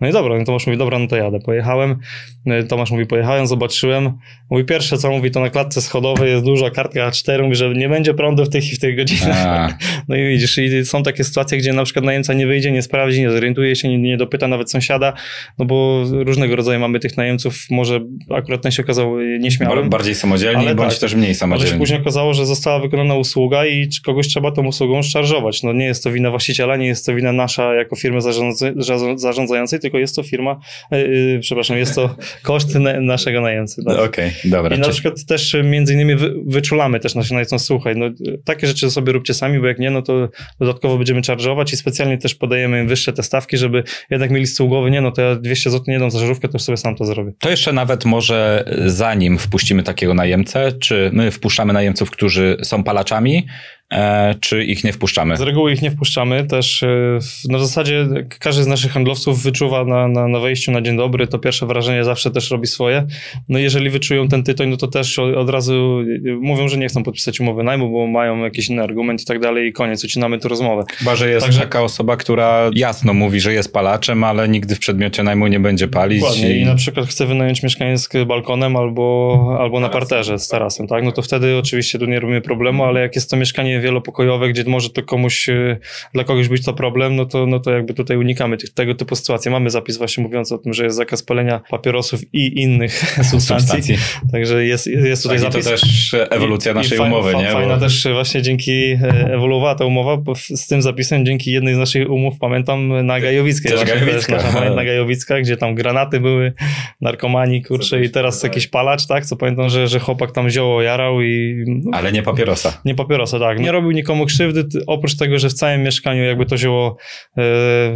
No i dobra, no Tomasz mówi, dobra, no to jadę. Pojechałem, no Tomasz mówi, pojechałem, zobaczyłem, mówi, pierwsze co mówi, to na klatce schodowej jest duża kartka A4, mówi, że nie będzie prądu w tych i w tych godzinach. No i widzisz, i są takie sytuacje, gdzie na przykład najemca nie wyjdzie, nie sprawdzi, nie zorientuje się, nie, nie dopyta nawet sąsiada, no bo różnego rodzaju mamy tych najemców, może akurat ten się okazał nieśmiałym. Bardziej samodzielni, bądź tak, też mniej samodzielni. Ale się później okazało, że została wykonana usługa i kogoś trzeba tą usługą szarżować. No nie jest to wina właściciela, nie jest to wina nasza jako firmy zarządzającej, tylko jest to firma, yy, przepraszam, jest to koszt naszego najemcy. Tak? Okej, okay, dobra. I na przykład też między innymi wy, wyczulamy też naszych najemców, słuchaj, no takie rzeczy sobie róbcie sami, bo jak nie, no to dodatkowo będziemy charge'ować i specjalnie też podajemy im wyższe te stawki, żeby jednak mieli z głowy, nie no to ja 200 zł nie dam za żarówkę, to już sobie sam to zrobię. To jeszcze nawet może zanim wpuścimy takiego najemcę, czy my wpuszczamy najemców, którzy są palaczami, czy ich nie wpuszczamy? Z reguły ich nie wpuszczamy. Też e, w zasadzie każdy z naszych handlowców wyczuwa na, na, na wejściu na dzień dobry, to pierwsze wrażenie zawsze też robi swoje. No jeżeli wyczują ten tytoń, no to też od razu mówią, że nie chcą podpisać umowy najmu, bo mają jakiś inny argument i tak dalej i koniec, ucinamy tu rozmowę. Chyba, że jest Także... taka osoba, która jasno mówi, że jest palaczem, ale nigdy w przedmiocie najmu nie będzie palić. Dokładnie i... i na przykład chce wynająć mieszkanie z balkonem albo, albo na parterze z tarasem, tak? No to wtedy oczywiście tu nie robimy problemu, ale jak jest to mieszkanie wielopokojowe, gdzie może to komuś, e, dla kogoś być to problem, no to, no to jakby tutaj unikamy tych, tego typu sytuacji. Mamy zapis właśnie mówiący o tym, że jest zakaz palenia papierosów i innych substancji. substancji. Także jest, jest tutaj tak, zapis. to też ewolucja naszej I umowy, fa, nie? Fajna Bo... też właśnie dzięki, e, ewoluowała ta umowa, bo z tym zapisem dzięki jednej z naszych umów, pamiętam, na Gajowickiej. Też Gajowicka. Też na Gajowicka, gdzie tam granaty były, narkomani, kurczę, i teraz jakiś palacz, tak? Co pamiętam, że, że chłopak tam zioło jarał i... No, Ale nie papierosa. Nie papierosa, tak. Nie robił nikomu krzywdy, oprócz tego, że w całym mieszkaniu jakby to zioło e,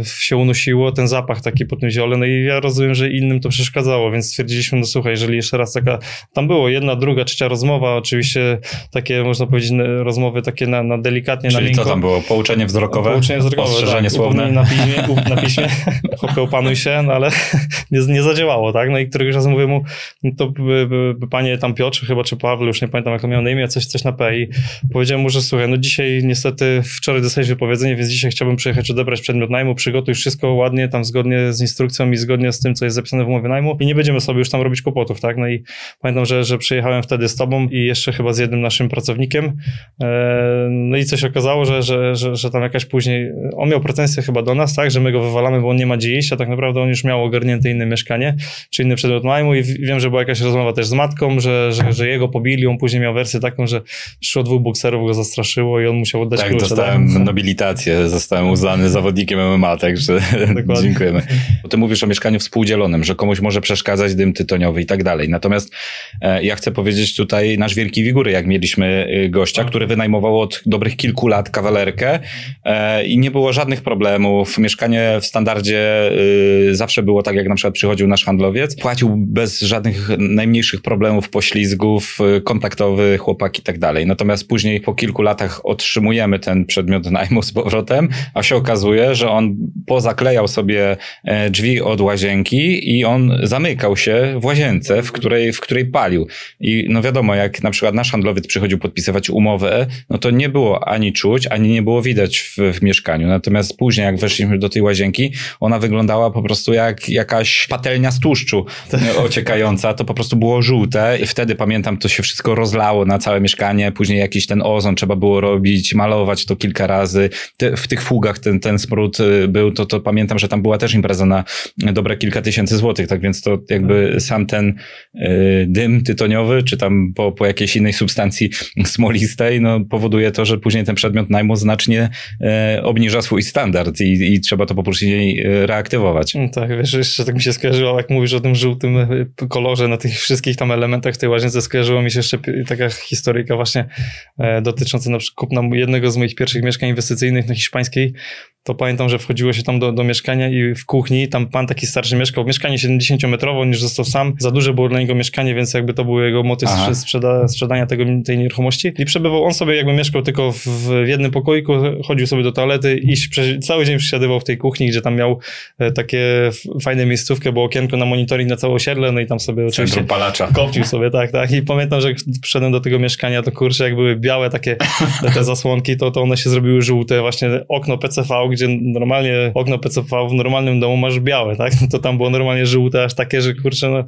się unosiło, ten zapach taki po tym ziole, no i ja rozumiem, że innym to przeszkadzało, więc stwierdziliśmy, no słuchaj, jeżeli jeszcze raz taka, tam było jedna, druga, trzecia rozmowa, oczywiście takie, można powiedzieć, rozmowy takie na, na delikatnie, Czyli na miękko. co tam było? Pouczenie wzrokowe? Pouczenie wzrokowe, Ostrzeżenie tak, słowne? Na piśmie, na piśmie opanuj się, no ale nie, nie zadziałało, tak? No i któregoś razu mówię mu, to by, by, by, panie tam Piotrze chyba, czy Paweł, już nie pamiętam jak to miał na imię, coś, coś na P i powiedziałem mu, że słuchaj, no dzisiaj niestety wczoraj dostałeś wypowiedzenie, więc dzisiaj chciałbym przyjechać odebrać przedmiot najmu, przygotuj wszystko ładnie, tam zgodnie z instrukcją i zgodnie z tym, co jest zapisane w umowie najmu. I nie będziemy sobie już tam robić kłopotów, tak? No i pamiętam, że, że przyjechałem wtedy z tobą i jeszcze chyba z jednym naszym pracownikiem, e, no i coś okazało, że, że, że, że tam jakaś później, on miał pretensje chyba do nas, tak, że my go wywalamy, bo on nie ma gdzie iść, a tak naprawdę on już miał ogarnięte inne mieszkanie, czy inny przedmiot najmu. I wiem, że była jakaś rozmowa też z matką, że, że, że jego pobili, on później miał wersję taką, że przyszło dwóch bokserów, go zastraszyło i on musiał oddać tak, klucze. dostałem tak? nobilitację, zostałem uznany zawodnikiem MMA, także dziękujemy. Bo ty mówisz o mieszkaniu współdzielonym, że komuś może przeszkadzać dym tytoniowy i tak dalej. Natomiast e, ja chcę powiedzieć tutaj nasz wielki wigury, jak mieliśmy e, gościa, który wynajmował od dobrych kilku lat kawalerkę e, i nie było żadnych problemów. Mieszkanie w standardzie e, zawsze było tak, jak na przykład przychodził nasz handlowiec, płacił bez żadnych najmniejszych problemów, poślizgów, e, kontaktowy chłopak i tak dalej. Natomiast później po kilku latach otrzymujemy ten przedmiot najmu z powrotem, a się okazuje, że on pozaklejał sobie e, drzwi od łazienki i on zamykał się w łazience, w której, w której palił. I no wiadomo, jak na przykład nasz handlowiec przychodził podpisywać umowę, no to nie było ani czuć, ani nie było widać w, w mieszkaniu. Natomiast później, jak weszliśmy do tej łazienki, ona wyglądała po prostu jak jakaś patelnia z tłuszczu ociekająca. To po prostu było żółte. I wtedy pamiętam, to się wszystko rozlało na całe mieszkanie. Później jakiś ten ozon trzeba było było robić, malować to kilka razy. Te, w tych fugach ten, ten smród y, był, to, to pamiętam, że tam była też impreza na dobre kilka tysięcy złotych, tak więc to jakby sam ten y, dym tytoniowy, czy tam po, po jakiejś innej substancji smolistej, no powoduje to, że później ten przedmiot najmu znacznie y, obniża swój standard i, i trzeba to po później y, reaktywować. No tak, wiesz, jeszcze tak mi się skojarzyło, jak mówisz o tym żółtym y, kolorze na tych wszystkich tam elementach tej łazience, skojarzyło mi się jeszcze taka historyjka właśnie e, dotycząca na przykład kupna jednego z moich pierwszych mieszkań inwestycyjnych na hiszpańskiej to pamiętam, że wchodziło się tam do, do mieszkania i w kuchni, tam pan taki starszy mieszkał, mieszkanie 70-metrowo, niż został sam, za duże było dla niego mieszkanie, więc jakby to był jego motyw sprzeda, sprzedania tego, tej nieruchomości. I przebywał, on sobie jakby mieszkał tylko w, w jednym pokoju, chodził sobie do toalety i cały dzień przysiadywał w tej kuchni, gdzie tam miał e, takie fajne miejscówkę, było okienko na monitoring na całe osiedle, no i tam sobie oczywiście palacza. kopcił sobie, tak, tak. I pamiętam, że jak przyszedłem do tego mieszkania, to kurczę, jak były białe takie te zasłonki, to, to one się zrobiły żółte, właśnie okno PCV, gdzie normalnie okno PCV w normalnym domu masz białe, tak? To tam było normalnie żółte, aż takie, że kurczę, no,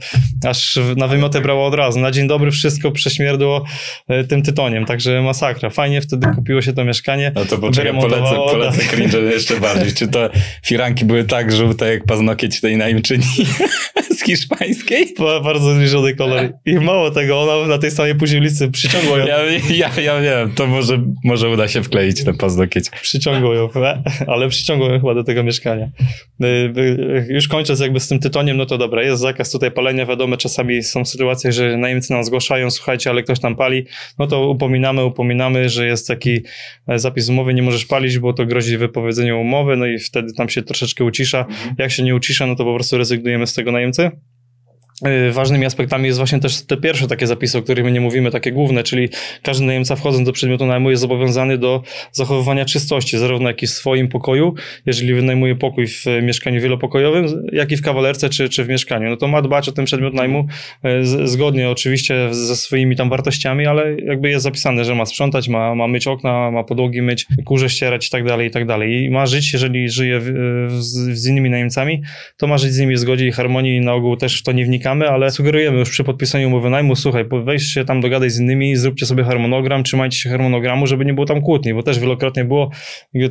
aż na wymiotę brało od razu. Na dzień dobry wszystko prześmierdło e, tym tytoniem, także masakra. Fajnie wtedy kupiło się to mieszkanie. No to poczekaj, polecę, polecę cringe jeszcze bardziej. Czy to firanki były tak żółte, jak paznokieć tej najmczyni z hiszpańskiej? Bardzo zbliżony kolor. I mało tego, ona na tej samej później ulicy przyciągła ją. Ja, ja, ja wiem, to może, może uda się wkleić ten paznokieć. Przyciągło ją, ale przyciągłem chyba do tego mieszkania. Y, y, już kończąc jakby z tym tytoniem, no to dobra, jest zakaz tutaj palenia, wiadomo, czasami są sytuacje, że najemcy nam zgłaszają, słuchajcie, ale ktoś tam pali, no to upominamy, upominamy, że jest taki e, zapis umowy, nie możesz palić, bo to grozi wypowiedzeniem umowy, no i wtedy tam się troszeczkę ucisza. Mhm. Jak się nie ucisza, no to po prostu rezygnujemy z tego najemcy. Y, ważnymi aspektami jest właśnie też te pierwsze takie zapisy, o których my nie mówimy, takie główne, czyli każdy najemca wchodząc do przedmiotu najmu jest zobowiązany do zachowywania czystości, zarówno jak i w swoim pokoju, jeżeli wynajmuje pokój w mieszkaniu wielopokojowym, jak i w kawalerce czy, czy w mieszkaniu. No to ma dbać o ten przedmiot najmu y, z, zgodnie oczywiście ze swoimi tam wartościami, ale jakby jest zapisane, że ma sprzątać, ma, ma myć okna, ma podłogi myć, kurze ścierać i tak dalej, i tak dalej. I ma żyć, jeżeli żyje w, z, z innymi najemcami, to ma żyć z nimi w zgodzie i harmonii i na ogół też w to nie ale sugerujemy już przy podpisaniu umowy najmu, słuchaj, weź się tam dogadaj z innymi, zróbcie sobie harmonogram, trzymajcie się harmonogramu, żeby nie było tam kłótni, bo też wielokrotnie było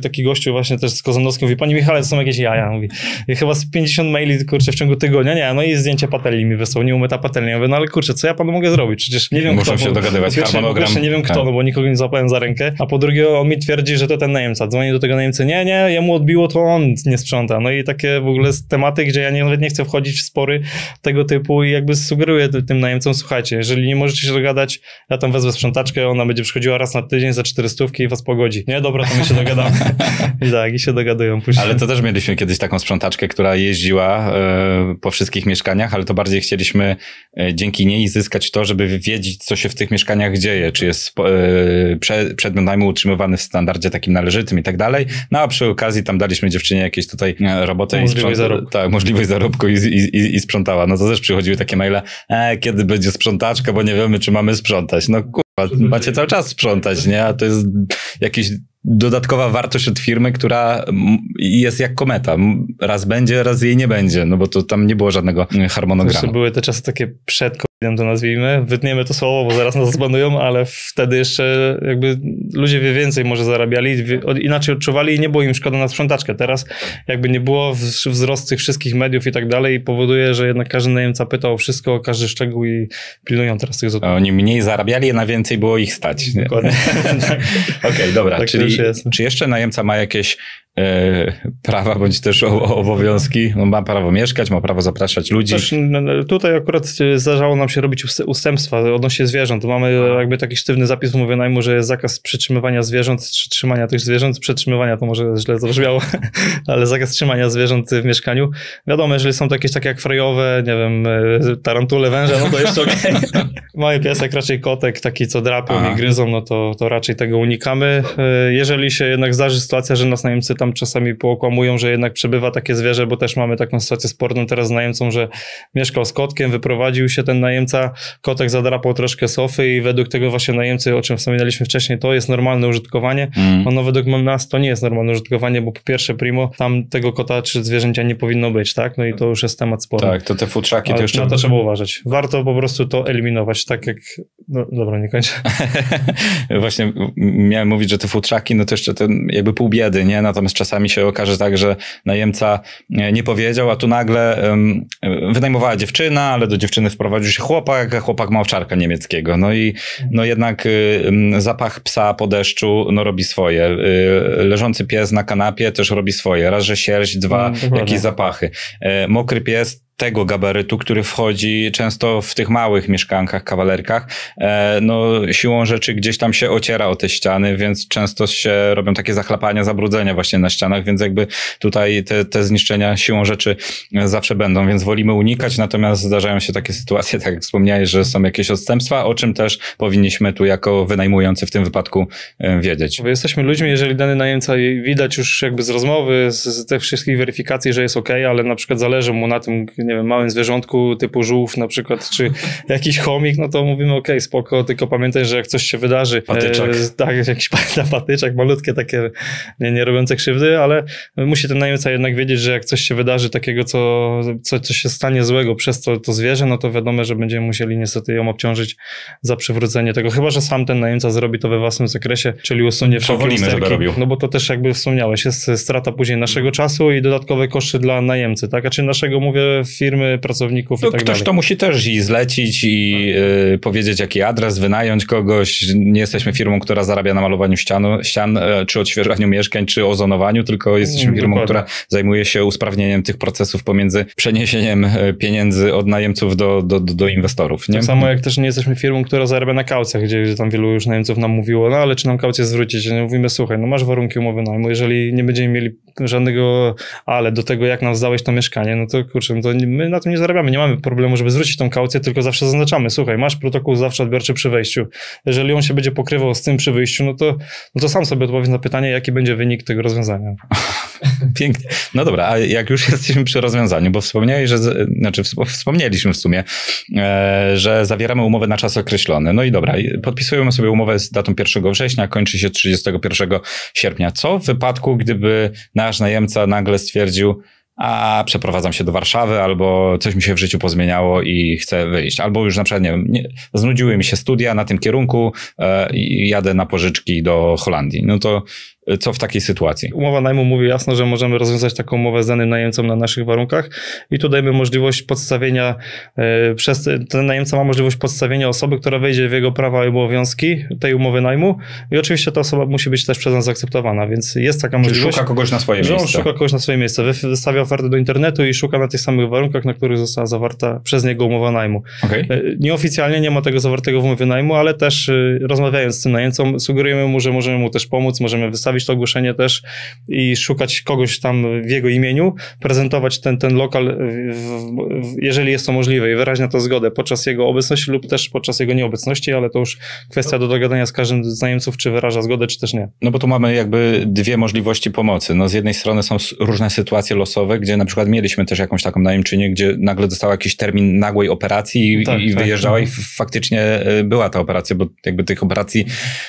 taki gościu właśnie też z Kozanowskim mówi, pani Michale, to są jakieś jaja, mówi, I chyba z 50 maili, kurczę, w ciągu tygodnia, nie, no i zdjęcie patelni mi wysłał, nie umyta patelnia, ja mówię, no ale kurczę, co ja panu mogę zrobić, przecież nie wiem Muszą kto. się bo, dogadywać pierwsze, harmonogram. nie wiem kto, tak. no bo nikogo nie złapałem za rękę, a po drugie on mi twierdzi, że to ten najemca, dzwoni do tego najemcy, nie, nie, jemu odbiło, to on nie sprząta, no i takie w ogóle tematy, gdzie ja nie, nawet nie chcę wchodzić w spory tego typu i jakby sugeruję tym najemcom, słuchajcie, jeżeli nie możecie się dogadać, ja tam wezmę sprzątaczkę, ona będzie przychodziła raz na tydzień za cztery stówki i was pogodzi. Nie, dobra, to my się dogadamy. I tak, i się dogadują później. Ale to też mieliśmy kiedyś taką sprzątaczkę, która jeździła e, po wszystkich mieszkaniach, ale to bardziej chcieliśmy e, dzięki niej zyskać to, żeby wiedzieć, co się w tych mieszkaniach dzieje, czy jest prze, przedmiot najmu utrzymywany w standardzie takim należytym i tak dalej. No a przy okazji tam daliśmy dziewczynie jakieś tutaj robotę możliwość i zarobku. Tak, możliwość zarobku i, i, i, i sprzątała. No to też przychodziły takie maile, e, kiedy będzie sprzątaczka, bo nie wiemy, czy mamy sprzątać. No kurwa, macie cały czas sprzątać, nie? A to jest jakiś dodatkowa wartość od firmy, która jest jak kometa. Raz będzie, raz jej nie będzie, no bo to tam nie było żadnego harmonogramu. były te czasy takie przed to nazwijmy, wytniemy to słowo, bo zaraz nas zbanują, ale wtedy jeszcze jakby ludzie wie więcej może zarabiali, inaczej odczuwali i nie było im szkoda na sprzątaczkę. Teraz jakby nie było wzrost tych wszystkich mediów i tak dalej powoduje, że jednak każdy najemca pytał o wszystko, o każdy szczegół i pilnują teraz tych zupełnie. Oni mniej zarabiali, a na więcej było ich stać. Dokładnie. Okej, okay, dobra, tak czyli czy jeszcze najemca ma jakieś prawa bądź też obowiązki. On ma prawo mieszkać, ma prawo zapraszać ludzi. Też, no, no, tutaj akurat zdarzało nam się robić ustępstwa odnośnie zwierząt. Mamy jakby taki sztywny zapis w umowie najmu, że jest zakaz przetrzymywania zwierząt, czy trzymania tych zwierząt. Przetrzymywania to może źle zabrzmiało, ale zakaz trzymania zwierząt w mieszkaniu. Wiadomo, jeżeli są to jakieś takie jak frejowe, nie wiem, e, tarantule, węże, no to jeszcze okej. Okay. Mały piesek, raczej kotek, taki co drapią Aha. i gryzą, no to, to raczej tego unikamy. E, jeżeli się jednak zdarzy sytuacja, że nas najemcy tam czasami pookłamują, że jednak przebywa takie zwierzę, bo też mamy taką sytuację sporną teraz z najemcą, że mieszkał z kotkiem, wyprowadził się ten najemca, kotek zadrapał troszkę sofy i według tego właśnie najemcy, o czym wspominaliśmy wcześniej, to jest normalne użytkowanie. Mm. Ono według nas to nie jest normalne użytkowanie, bo po pierwsze primo, tam tego kota czy zwierzęcia nie powinno być, tak? No i to już jest temat sporny. Tak, to te futrzaki to jeszcze... Na to trzeba uważać. Warto po prostu to eliminować, tak jak... No, dobra, nie kończę. Właśnie miałem mówić, że te futrzaki, no to jeszcze ten jakby pół biedy, nie? Natomiast czasami się okaże tak, że najemca e, nie powiedział, a tu nagle um, wynajmowała dziewczyna, ale do dziewczyny wprowadził się chłopak, a chłopak ma owczarka niemieckiego. No i no jednak um, zapach psa po deszczu no robi swoje. Y, leżący pies na kanapie też robi swoje. Raz, że sierść, dwa, no, jakieś zapachy. E, mokry pies tego gabarytu, który wchodzi często w tych małych mieszkankach, kawalerkach, e, no siłą rzeczy gdzieś tam się ociera o te ściany, więc często się robią takie zachlapania, zabrudzenia właśnie na ścianach, więc jakby tutaj te, te zniszczenia siłą rzeczy zawsze będą, więc wolimy unikać, natomiast zdarzają się takie sytuacje, tak jak wspomniałeś, że są jakieś odstępstwa, o czym też powinniśmy tu jako wynajmujący w tym wypadku e, wiedzieć. Bo jesteśmy ludźmi, jeżeli dany najemca widać już jakby z rozmowy, z, z tych wszystkich weryfikacji, że jest ok, ale na przykład zależy mu na tym, nie wiem, małym zwierzątku typu żółw na przykład, czy jakiś chomik, no to mówimy ok, spoko, tylko pamiętaj, że jak coś się wydarzy, patyczek. E, tak, jakiś patyczek, malutkie takie, nie, nie robiące krzywdy, ale musi ten najemca jednak wiedzieć, że jak coś się wydarzy takiego, co, co, co się stanie złego przez to, to zwierzę, no to wiadomo, że będziemy musieli niestety ją obciążyć za przywrócenie tego, chyba, że sam ten najemca zrobi to we własnym zakresie, czyli usunie wszelkie wolimy, żeby robił. No bo to też jakby wspomniałeś, jest strata później naszego czasu i dodatkowe koszty dla najemcy, tak? A czy naszego, mówię, firmy, pracowników no, i tak ktoś dalej. to musi też i zlecić i y, powiedzieć jaki adres, wynająć kogoś. Nie jesteśmy firmą, która zarabia na malowaniu ścian, ścian e, czy odświeżaniu mieszkań, czy ozonowaniu, tylko jesteśmy mm, firmą, która zajmuje się usprawnieniem tych procesów pomiędzy przeniesieniem e, pieniędzy od najemców do, do, do, do inwestorów. Nie? Tak samo jak też nie jesteśmy firmą, która zarabia na kaucjach, gdzie, gdzie tam wielu już najemców nam mówiło, no ale czy nam kaucję zwrócić? No, mówimy, słuchaj, no masz warunki umowy najmu, jeżeli nie będziemy mieli żadnego ale do tego, jak nam zdałeś to mieszkanie, no to kurczę, no to my na tym nie zarabiamy, nie mamy problemu, żeby zwrócić tą kaucję, tylko zawsze zaznaczamy, słuchaj, masz protokół zawsze odbiorczy przy wejściu. Jeżeli on się będzie pokrywał z tym przy wyjściu, no to, no to sam sobie odpowiedz na pytanie, jaki będzie wynik tego rozwiązania. Pięknie. No dobra, a jak już jesteśmy przy rozwiązaniu, bo wspomniałeś, że, znaczy wspomnieliśmy w sumie, e, że zawieramy umowę na czas określony. No i dobra, podpisujemy sobie umowę z datą 1 września, kończy się 31 sierpnia. Co w wypadku, gdyby nasz najemca nagle stwierdził, a przeprowadzam się do Warszawy, albo coś mi się w życiu pozmieniało i chcę wyjść, albo już na przykład, nie nie, znudziły mi się studia na tym kierunku e, i jadę na pożyczki do Holandii. No to co w takiej sytuacji? Umowa najmu mówi jasno, że możemy rozwiązać taką umowę z danym najemcą na naszych warunkach i tu dajemy możliwość podstawienia, e, przez ten najemca ma możliwość podstawienia osoby, która wejdzie w jego prawa i obowiązki tej umowy najmu i oczywiście ta osoba musi być też przez nas zaakceptowana, więc jest taka Czyli możliwość. szuka kogoś na swoje że miejsce. on szuka kogoś na swoje miejsce, wystawia ofertę do internetu i szuka na tych samych warunkach, na których została zawarta przez niego umowa najmu. Okay. E, nieoficjalnie nie ma tego zawartego w umowie najmu, ale też e, rozmawiając z tym najemcą sugerujemy mu, że możemy mu też pomóc, możemy wystawić wystawić to ogłoszenie też i szukać kogoś tam w jego imieniu, prezentować ten, ten lokal, w, w, jeżeli jest to możliwe i wyraźnie to zgodę podczas jego obecności lub też podczas jego nieobecności, ale to już kwestia do dogadania z każdym z najemców, czy wyraża zgodę, czy też nie. No bo tu mamy jakby dwie możliwości pomocy. No z jednej strony są różne sytuacje losowe, gdzie na przykład mieliśmy też jakąś taką najemczynię, gdzie nagle dostała jakiś termin nagłej operacji i, tak, i tak, wyjeżdżała tak. i faktycznie e, była ta operacja, bo jakby tych operacji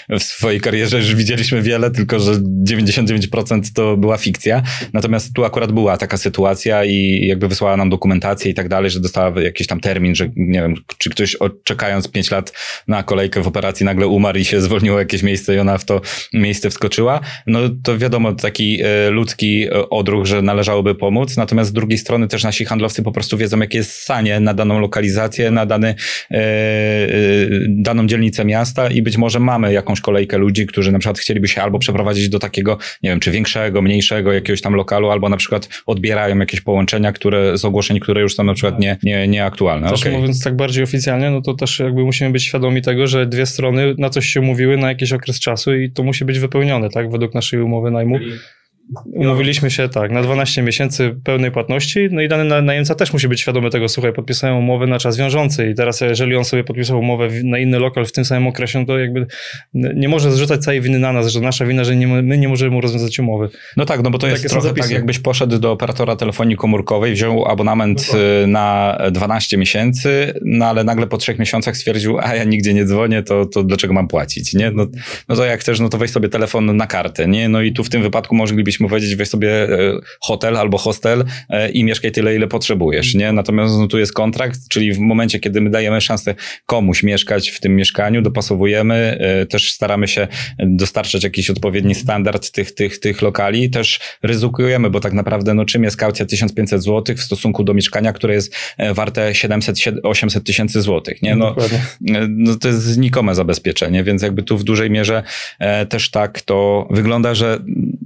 w swojej karierze już widzieliśmy wiele, tylko że 99% to była fikcja. Natomiast tu akurat była taka sytuacja i jakby wysłała nam dokumentację i tak dalej, że dostała jakiś tam termin, że nie wiem, czy ktoś czekając 5 lat na kolejkę w operacji nagle umarł i się zwolniło jakieś miejsce i ona w to miejsce wskoczyła. No to wiadomo, taki e, ludzki e, odruch, że należałoby pomóc. Natomiast z drugiej strony też nasi handlowcy po prostu wiedzą, jakie jest sanie na daną lokalizację, na dany, e, daną dzielnicę miasta i być może mamy jakąś kolejkę ludzi, którzy na przykład chcieliby się albo przeprowadzić do takiego, nie wiem, czy większego, mniejszego jakiegoś tam lokalu, albo na przykład odbierają jakieś połączenia, które z ogłoszeń, które już są na przykład nie, nie, nieaktualne. Też okay. mówiąc tak bardziej oficjalnie, no to też jakby musimy być świadomi tego, że dwie strony na coś się umówiły na jakiś okres czasu i to musi być wypełnione, tak, według naszej umowy najmu. Umówiliśmy się tak, na 12 miesięcy pełnej płatności, no i dany najemca też musi być świadomy tego, słuchaj, podpisałem umowę na czas wiążący i teraz jeżeli on sobie podpisał umowę na inny lokal w tym samym okresie, no to jakby nie może zrzucać całej winy na nas, że nasza wina, że nie, my nie możemy mu rozwiązać umowy. No tak, no bo to jest trochę tak, jakbyś poszedł do operatora telefonii komórkowej, wziął abonament Dokładnie. na 12 miesięcy, no ale nagle po trzech miesiącach stwierdził, a ja nigdzie nie dzwonię, to, to dlaczego mam płacić, nie? No, no to jak chcesz, no to weź sobie telefon na kartę, nie? No i tu w tym wypadku moglibyśmy powiedzieć, weź sobie e, hotel albo hostel e, i mieszkaj tyle, ile potrzebujesz, nie? Natomiast no, tu jest kontrakt, czyli w momencie, kiedy my dajemy szansę komuś mieszkać w tym mieszkaniu, dopasowujemy, e, też staramy się dostarczać jakiś odpowiedni standard tych, tych, tych lokali, też ryzykujemy, bo tak naprawdę, no czym jest kaucja 1500 zł w stosunku do mieszkania, które jest warte 700-800 tysięcy złotych, nie? No, no to jest znikome zabezpieczenie, więc jakby tu w dużej mierze też tak to wygląda, że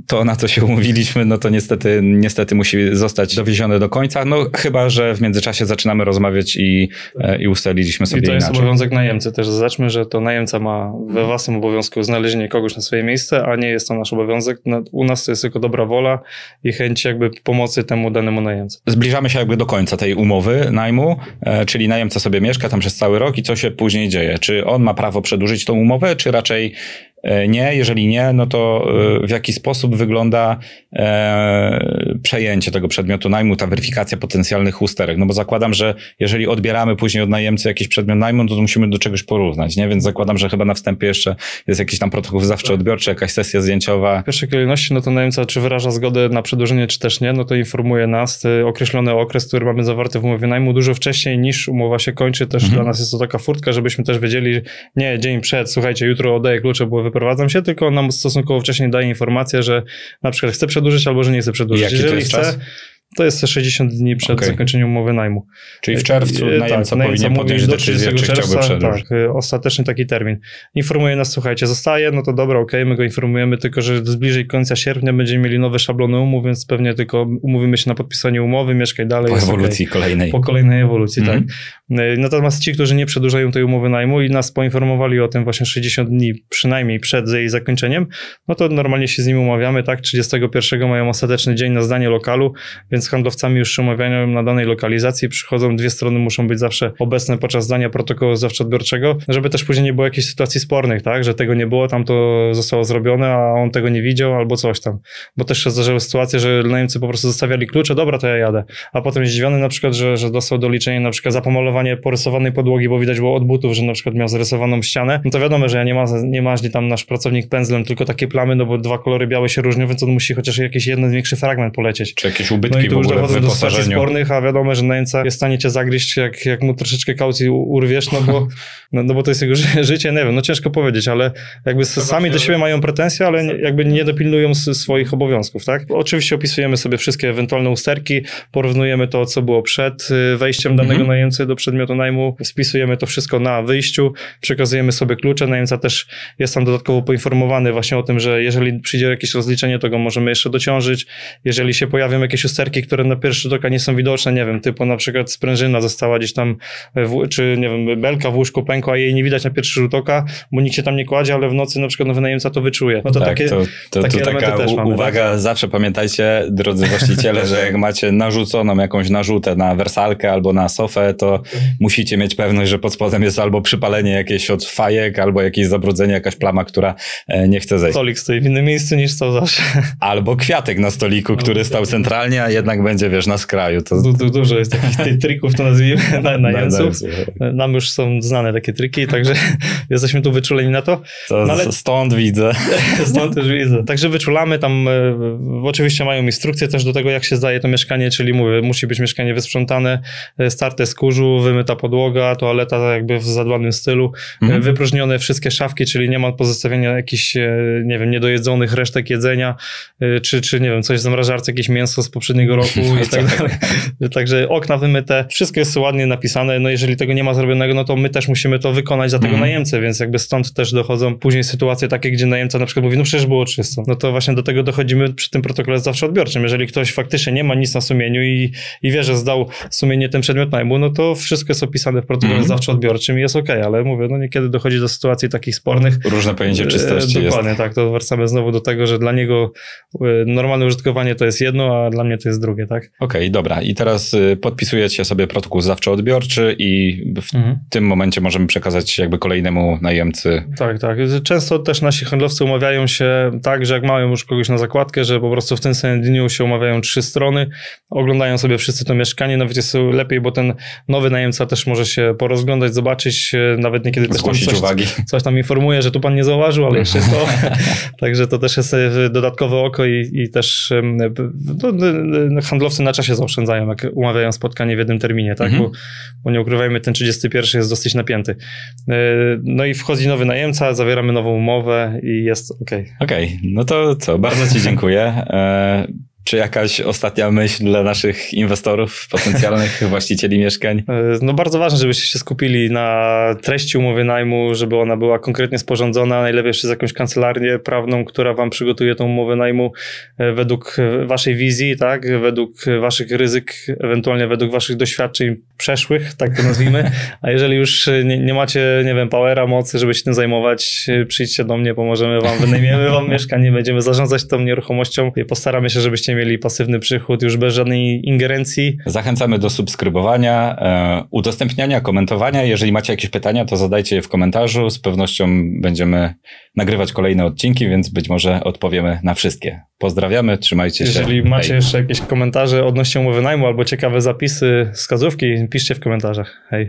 to, na co się umówiliśmy, no to niestety, niestety musi zostać dowiezione do końca, no chyba, że w międzyczasie zaczynamy rozmawiać i, e, i ustaliliśmy sobie I to inaczej. jest obowiązek najemcy. Też zaznaczmy, że to najemca ma we własnym obowiązku znalezienie kogoś na swoje miejsce, a nie jest to nasz obowiązek. No, u nas to jest tylko dobra wola i chęć jakby pomocy temu danemu najemcy. Zbliżamy się jakby do końca tej umowy najmu, e, czyli najemca sobie mieszka tam przez cały rok i co się później dzieje? Czy on ma prawo przedłużyć tą umowę, czy raczej E, nie, jeżeli nie, no to w jaki sposób wygląda e, przejęcie tego przedmiotu najmu, ta weryfikacja potencjalnych usterek? No bo zakładam, że jeżeli odbieramy później od najemcy jakiś przedmiot najmu, no to musimy do czegoś porównać, nie? Więc zakładam, że chyba na wstępie jeszcze jest jakiś tam protokół zawsze odbiorczy, jakaś sesja zdjęciowa. W pierwszej kolejności, no to najemca czy wyraża zgodę na przedłużenie, czy też nie, no to informuje nas określony okres, który mamy zawarty w umowie najmu dużo wcześniej niż umowa się kończy. Też mhm. dla nas jest to taka furtka, żebyśmy też wiedzieli, nie, dzień przed, słuchajcie, jutro oddaję klucze, było wyprowadzam się, tylko nam stosunkowo wcześniej daje informację, że na przykład chce przedłużyć albo że nie chce przedłużyć. Jeżeli chce, czas? To jest 60 dni przed okay. zakończeniem umowy najmu. Czyli w czerwcu e, najemca tak, powinien podjąć decyzję, czy czerwca, chciałby przedłużyć. Tak, e, ostateczny taki termin. Informuje nas, słuchajcie, zostaje, no to dobra, okej, okay, my go informujemy, tylko że bliżej końca sierpnia będziemy mieli nowe szablony umów, więc pewnie tylko umówimy się na podpisanie umowy, mieszkaj dalej. Po ewolucji okay. kolejnej. Po kolejnej ewolucji, mm -hmm. tak. E, natomiast ci, którzy nie przedłużają tej umowy najmu i nas poinformowali o tym właśnie 60 dni przynajmniej przed jej zakończeniem, no to normalnie się z nimi umawiamy, tak, 31 mają ostateczny dzień na zdanie lokalu, więc handlowcami już się na danej lokalizacji, przychodzą, dwie strony muszą być zawsze obecne podczas zdania protokołu zawczo-odbiorczego, żeby też później nie było jakichś sytuacji spornych, tak, że tego nie było, tam to zostało zrobione, a on tego nie widział albo coś tam, bo też się zdarzyły sytuacje, że najemcy po prostu zostawiali klucze, dobra, to ja jadę, a potem zdziwiony na przykład, że, że dostał doliczenie na przykład za pomalowanie malowanie porysowanej podłogi, bo widać było od butów, że na przykład miał zarysowaną ścianę, no to wiadomo, że ja nie, ma, nie maźli tam nasz pracownik pędzlem, tylko takie plamy, no bo dwa kolory białe się różnią, więc on musi chociaż jakiś jeden większy fragment polecieć. Czy jakieś ubytki tu już dochodzą do sytuacji spornych, a wiadomo, że najemca jest w stanie cię zagryźć, jak, jak mu troszeczkę kaucji urwiesz, no bo, no, no bo to jest jego życie, nie wiem, no ciężko powiedzieć, ale jakby sami do siebie mają pretensje, ale jakby nie dopilnują swoich obowiązków, tak? Oczywiście opisujemy sobie wszystkie ewentualne usterki, porównujemy to, co było przed y, wejściem danego mhm. najemcy do przedmiotu najmu, spisujemy to wszystko na wyjściu, przekazujemy sobie klucze, najemca też jest tam dodatkowo poinformowany właśnie o tym, że jeżeli przyjdzie jakieś rozliczenie, to go możemy jeszcze dociążyć. Jeżeli się pojawią jakieś usterki, które na pierwszy rzut oka nie są widoczne, nie wiem, typu na przykład sprężyna została gdzieś tam, w, czy nie wiem, belka w łóżku pękła, a jej nie widać na pierwszy rzut oka, bo nikt się tam nie kładzie, ale w nocy na przykład nowy najemca to wyczuje. No to tak, takie, to, to, takie to taka też mamy, uwaga, tak? zawsze pamiętajcie, drodzy właściciele, że jak macie narzuconą jakąś narzutę na wersalkę albo na sofę, to musicie mieć pewność, że pod spodem jest albo przypalenie jakieś od fajek, albo jakieś zabrudzenie, jakaś plama, która e, nie chce zejść. Stolik stoi w innym miejscu niż stał zawsze. Albo kwiatek na stoliku, który stał centralnie, a jednak będzie, wiesz, na skraju. To... Du, du, dużo jest takich tych trików, to nazwijmy, na, na Jenców. Nam już są znane takie triki, także jesteśmy tu wyczuleni na to. to no, ale... Stąd widzę. stąd też widzę. Także wyczulamy, tam e, oczywiście mają instrukcje też do tego, jak się zdaje to mieszkanie, czyli mówię, musi być mieszkanie wysprzątane, e, starte z kurzu, wymyta podłoga, toaleta jakby w zadbanym stylu, mhm. wypróżnione wszystkie szafki, czyli nie ma pozostawienia jakichś, e, nie wiem, niedojedzonych resztek jedzenia, e, czy, czy nie wiem, coś w zamrażarce, jakieś mięso z poprzedniego roku i tak dalej. Także okna wymyte, wszystko jest ładnie napisane, no jeżeli tego nie ma zrobionego, no to my też musimy to wykonać za tego mm. najemcę, więc jakby stąd też dochodzą później sytuacje takie, gdzie najemca na przykład mówi, no przecież było czysto. No to właśnie do tego dochodzimy przy tym protokole zawsze odbiorczym. Jeżeli ktoś faktycznie nie ma nic na sumieniu i, i wie, że zdał sumienie ten przedmiot najmu, no to wszystko jest opisane w protokole mm. zawsze odbiorczym i jest ok, ale mówię, no niekiedy dochodzi do sytuacji takich spornych. Różne pojęcie czystości e, Dokładnie, jest. tak, to wracamy znowu do tego, że dla niego e, normalne użytkowanie to jest jedno, a dla mnie to jest drugie, tak? Okej, okay, dobra. I teraz y, podpisujecie sobie protokół zawczo-odbiorczy i w mhm. tym momencie możemy przekazać jakby kolejnemu najemcy. Tak, tak. Często też nasi handlowcy umawiają się tak, że jak mają już kogoś na zakładkę, że po prostu w tym samym dniu się umawiają trzy strony, oglądają sobie wszyscy to mieszkanie, nawet jest lepiej, bo ten nowy najemca też może się porozglądać, zobaczyć, nawet niekiedy też coś, uwagi. coś tam informuje, że tu pan nie zauważył, ale jeszcze jest to. Także to też jest e, dodatkowe oko i, i też no, handlowcy na czasie zaoszczędzają, jak umawiają spotkanie w jednym terminie, tak? Mhm. Bo, bo nie ukrywajmy, ten 31 jest dosyć napięty. E, no i wchodzi nowy najemca, zawieramy nową umowę i jest ok. Okej, okay. no to co, bardzo Ci dziękuję. E, czy jakaś ostatnia myśl dla naszych inwestorów, potencjalnych właścicieli mieszkań? E, no bardzo ważne, żebyście się skupili na treści umowy najmu, żeby ona była konkretnie sporządzona, najlepiej przez jakąś kancelarię prawną, która wam przygotuje tą umowę najmu e, według waszej wizji, tak, według waszych ryzyk, ewentualnie według waszych doświadczeń przeszłych, tak to nazwijmy. A jeżeli już nie, nie macie, nie wiem, powera, mocy, żeby się tym zajmować, przyjdźcie do mnie, pomożemy wam, wynajmiemy wam mieszkanie, będziemy zarządzać tą nieruchomością i postaramy się, żebyście mieli pasywny przychód już bez żadnej ingerencji. Zachęcamy do subskrybowania, e, udostępniania, komentowania. Jeżeli macie jakieś pytania, to zadajcie je w komentarzu. Z pewnością będziemy nagrywać kolejne odcinki, więc być może odpowiemy na wszystkie. Pozdrawiamy, trzymajcie się. Jeżeli macie Hej. jeszcze jakieś komentarze odnośnie umowy najmu albo ciekawe zapisy, wskazówki, piszcie w komentarzach. Hej.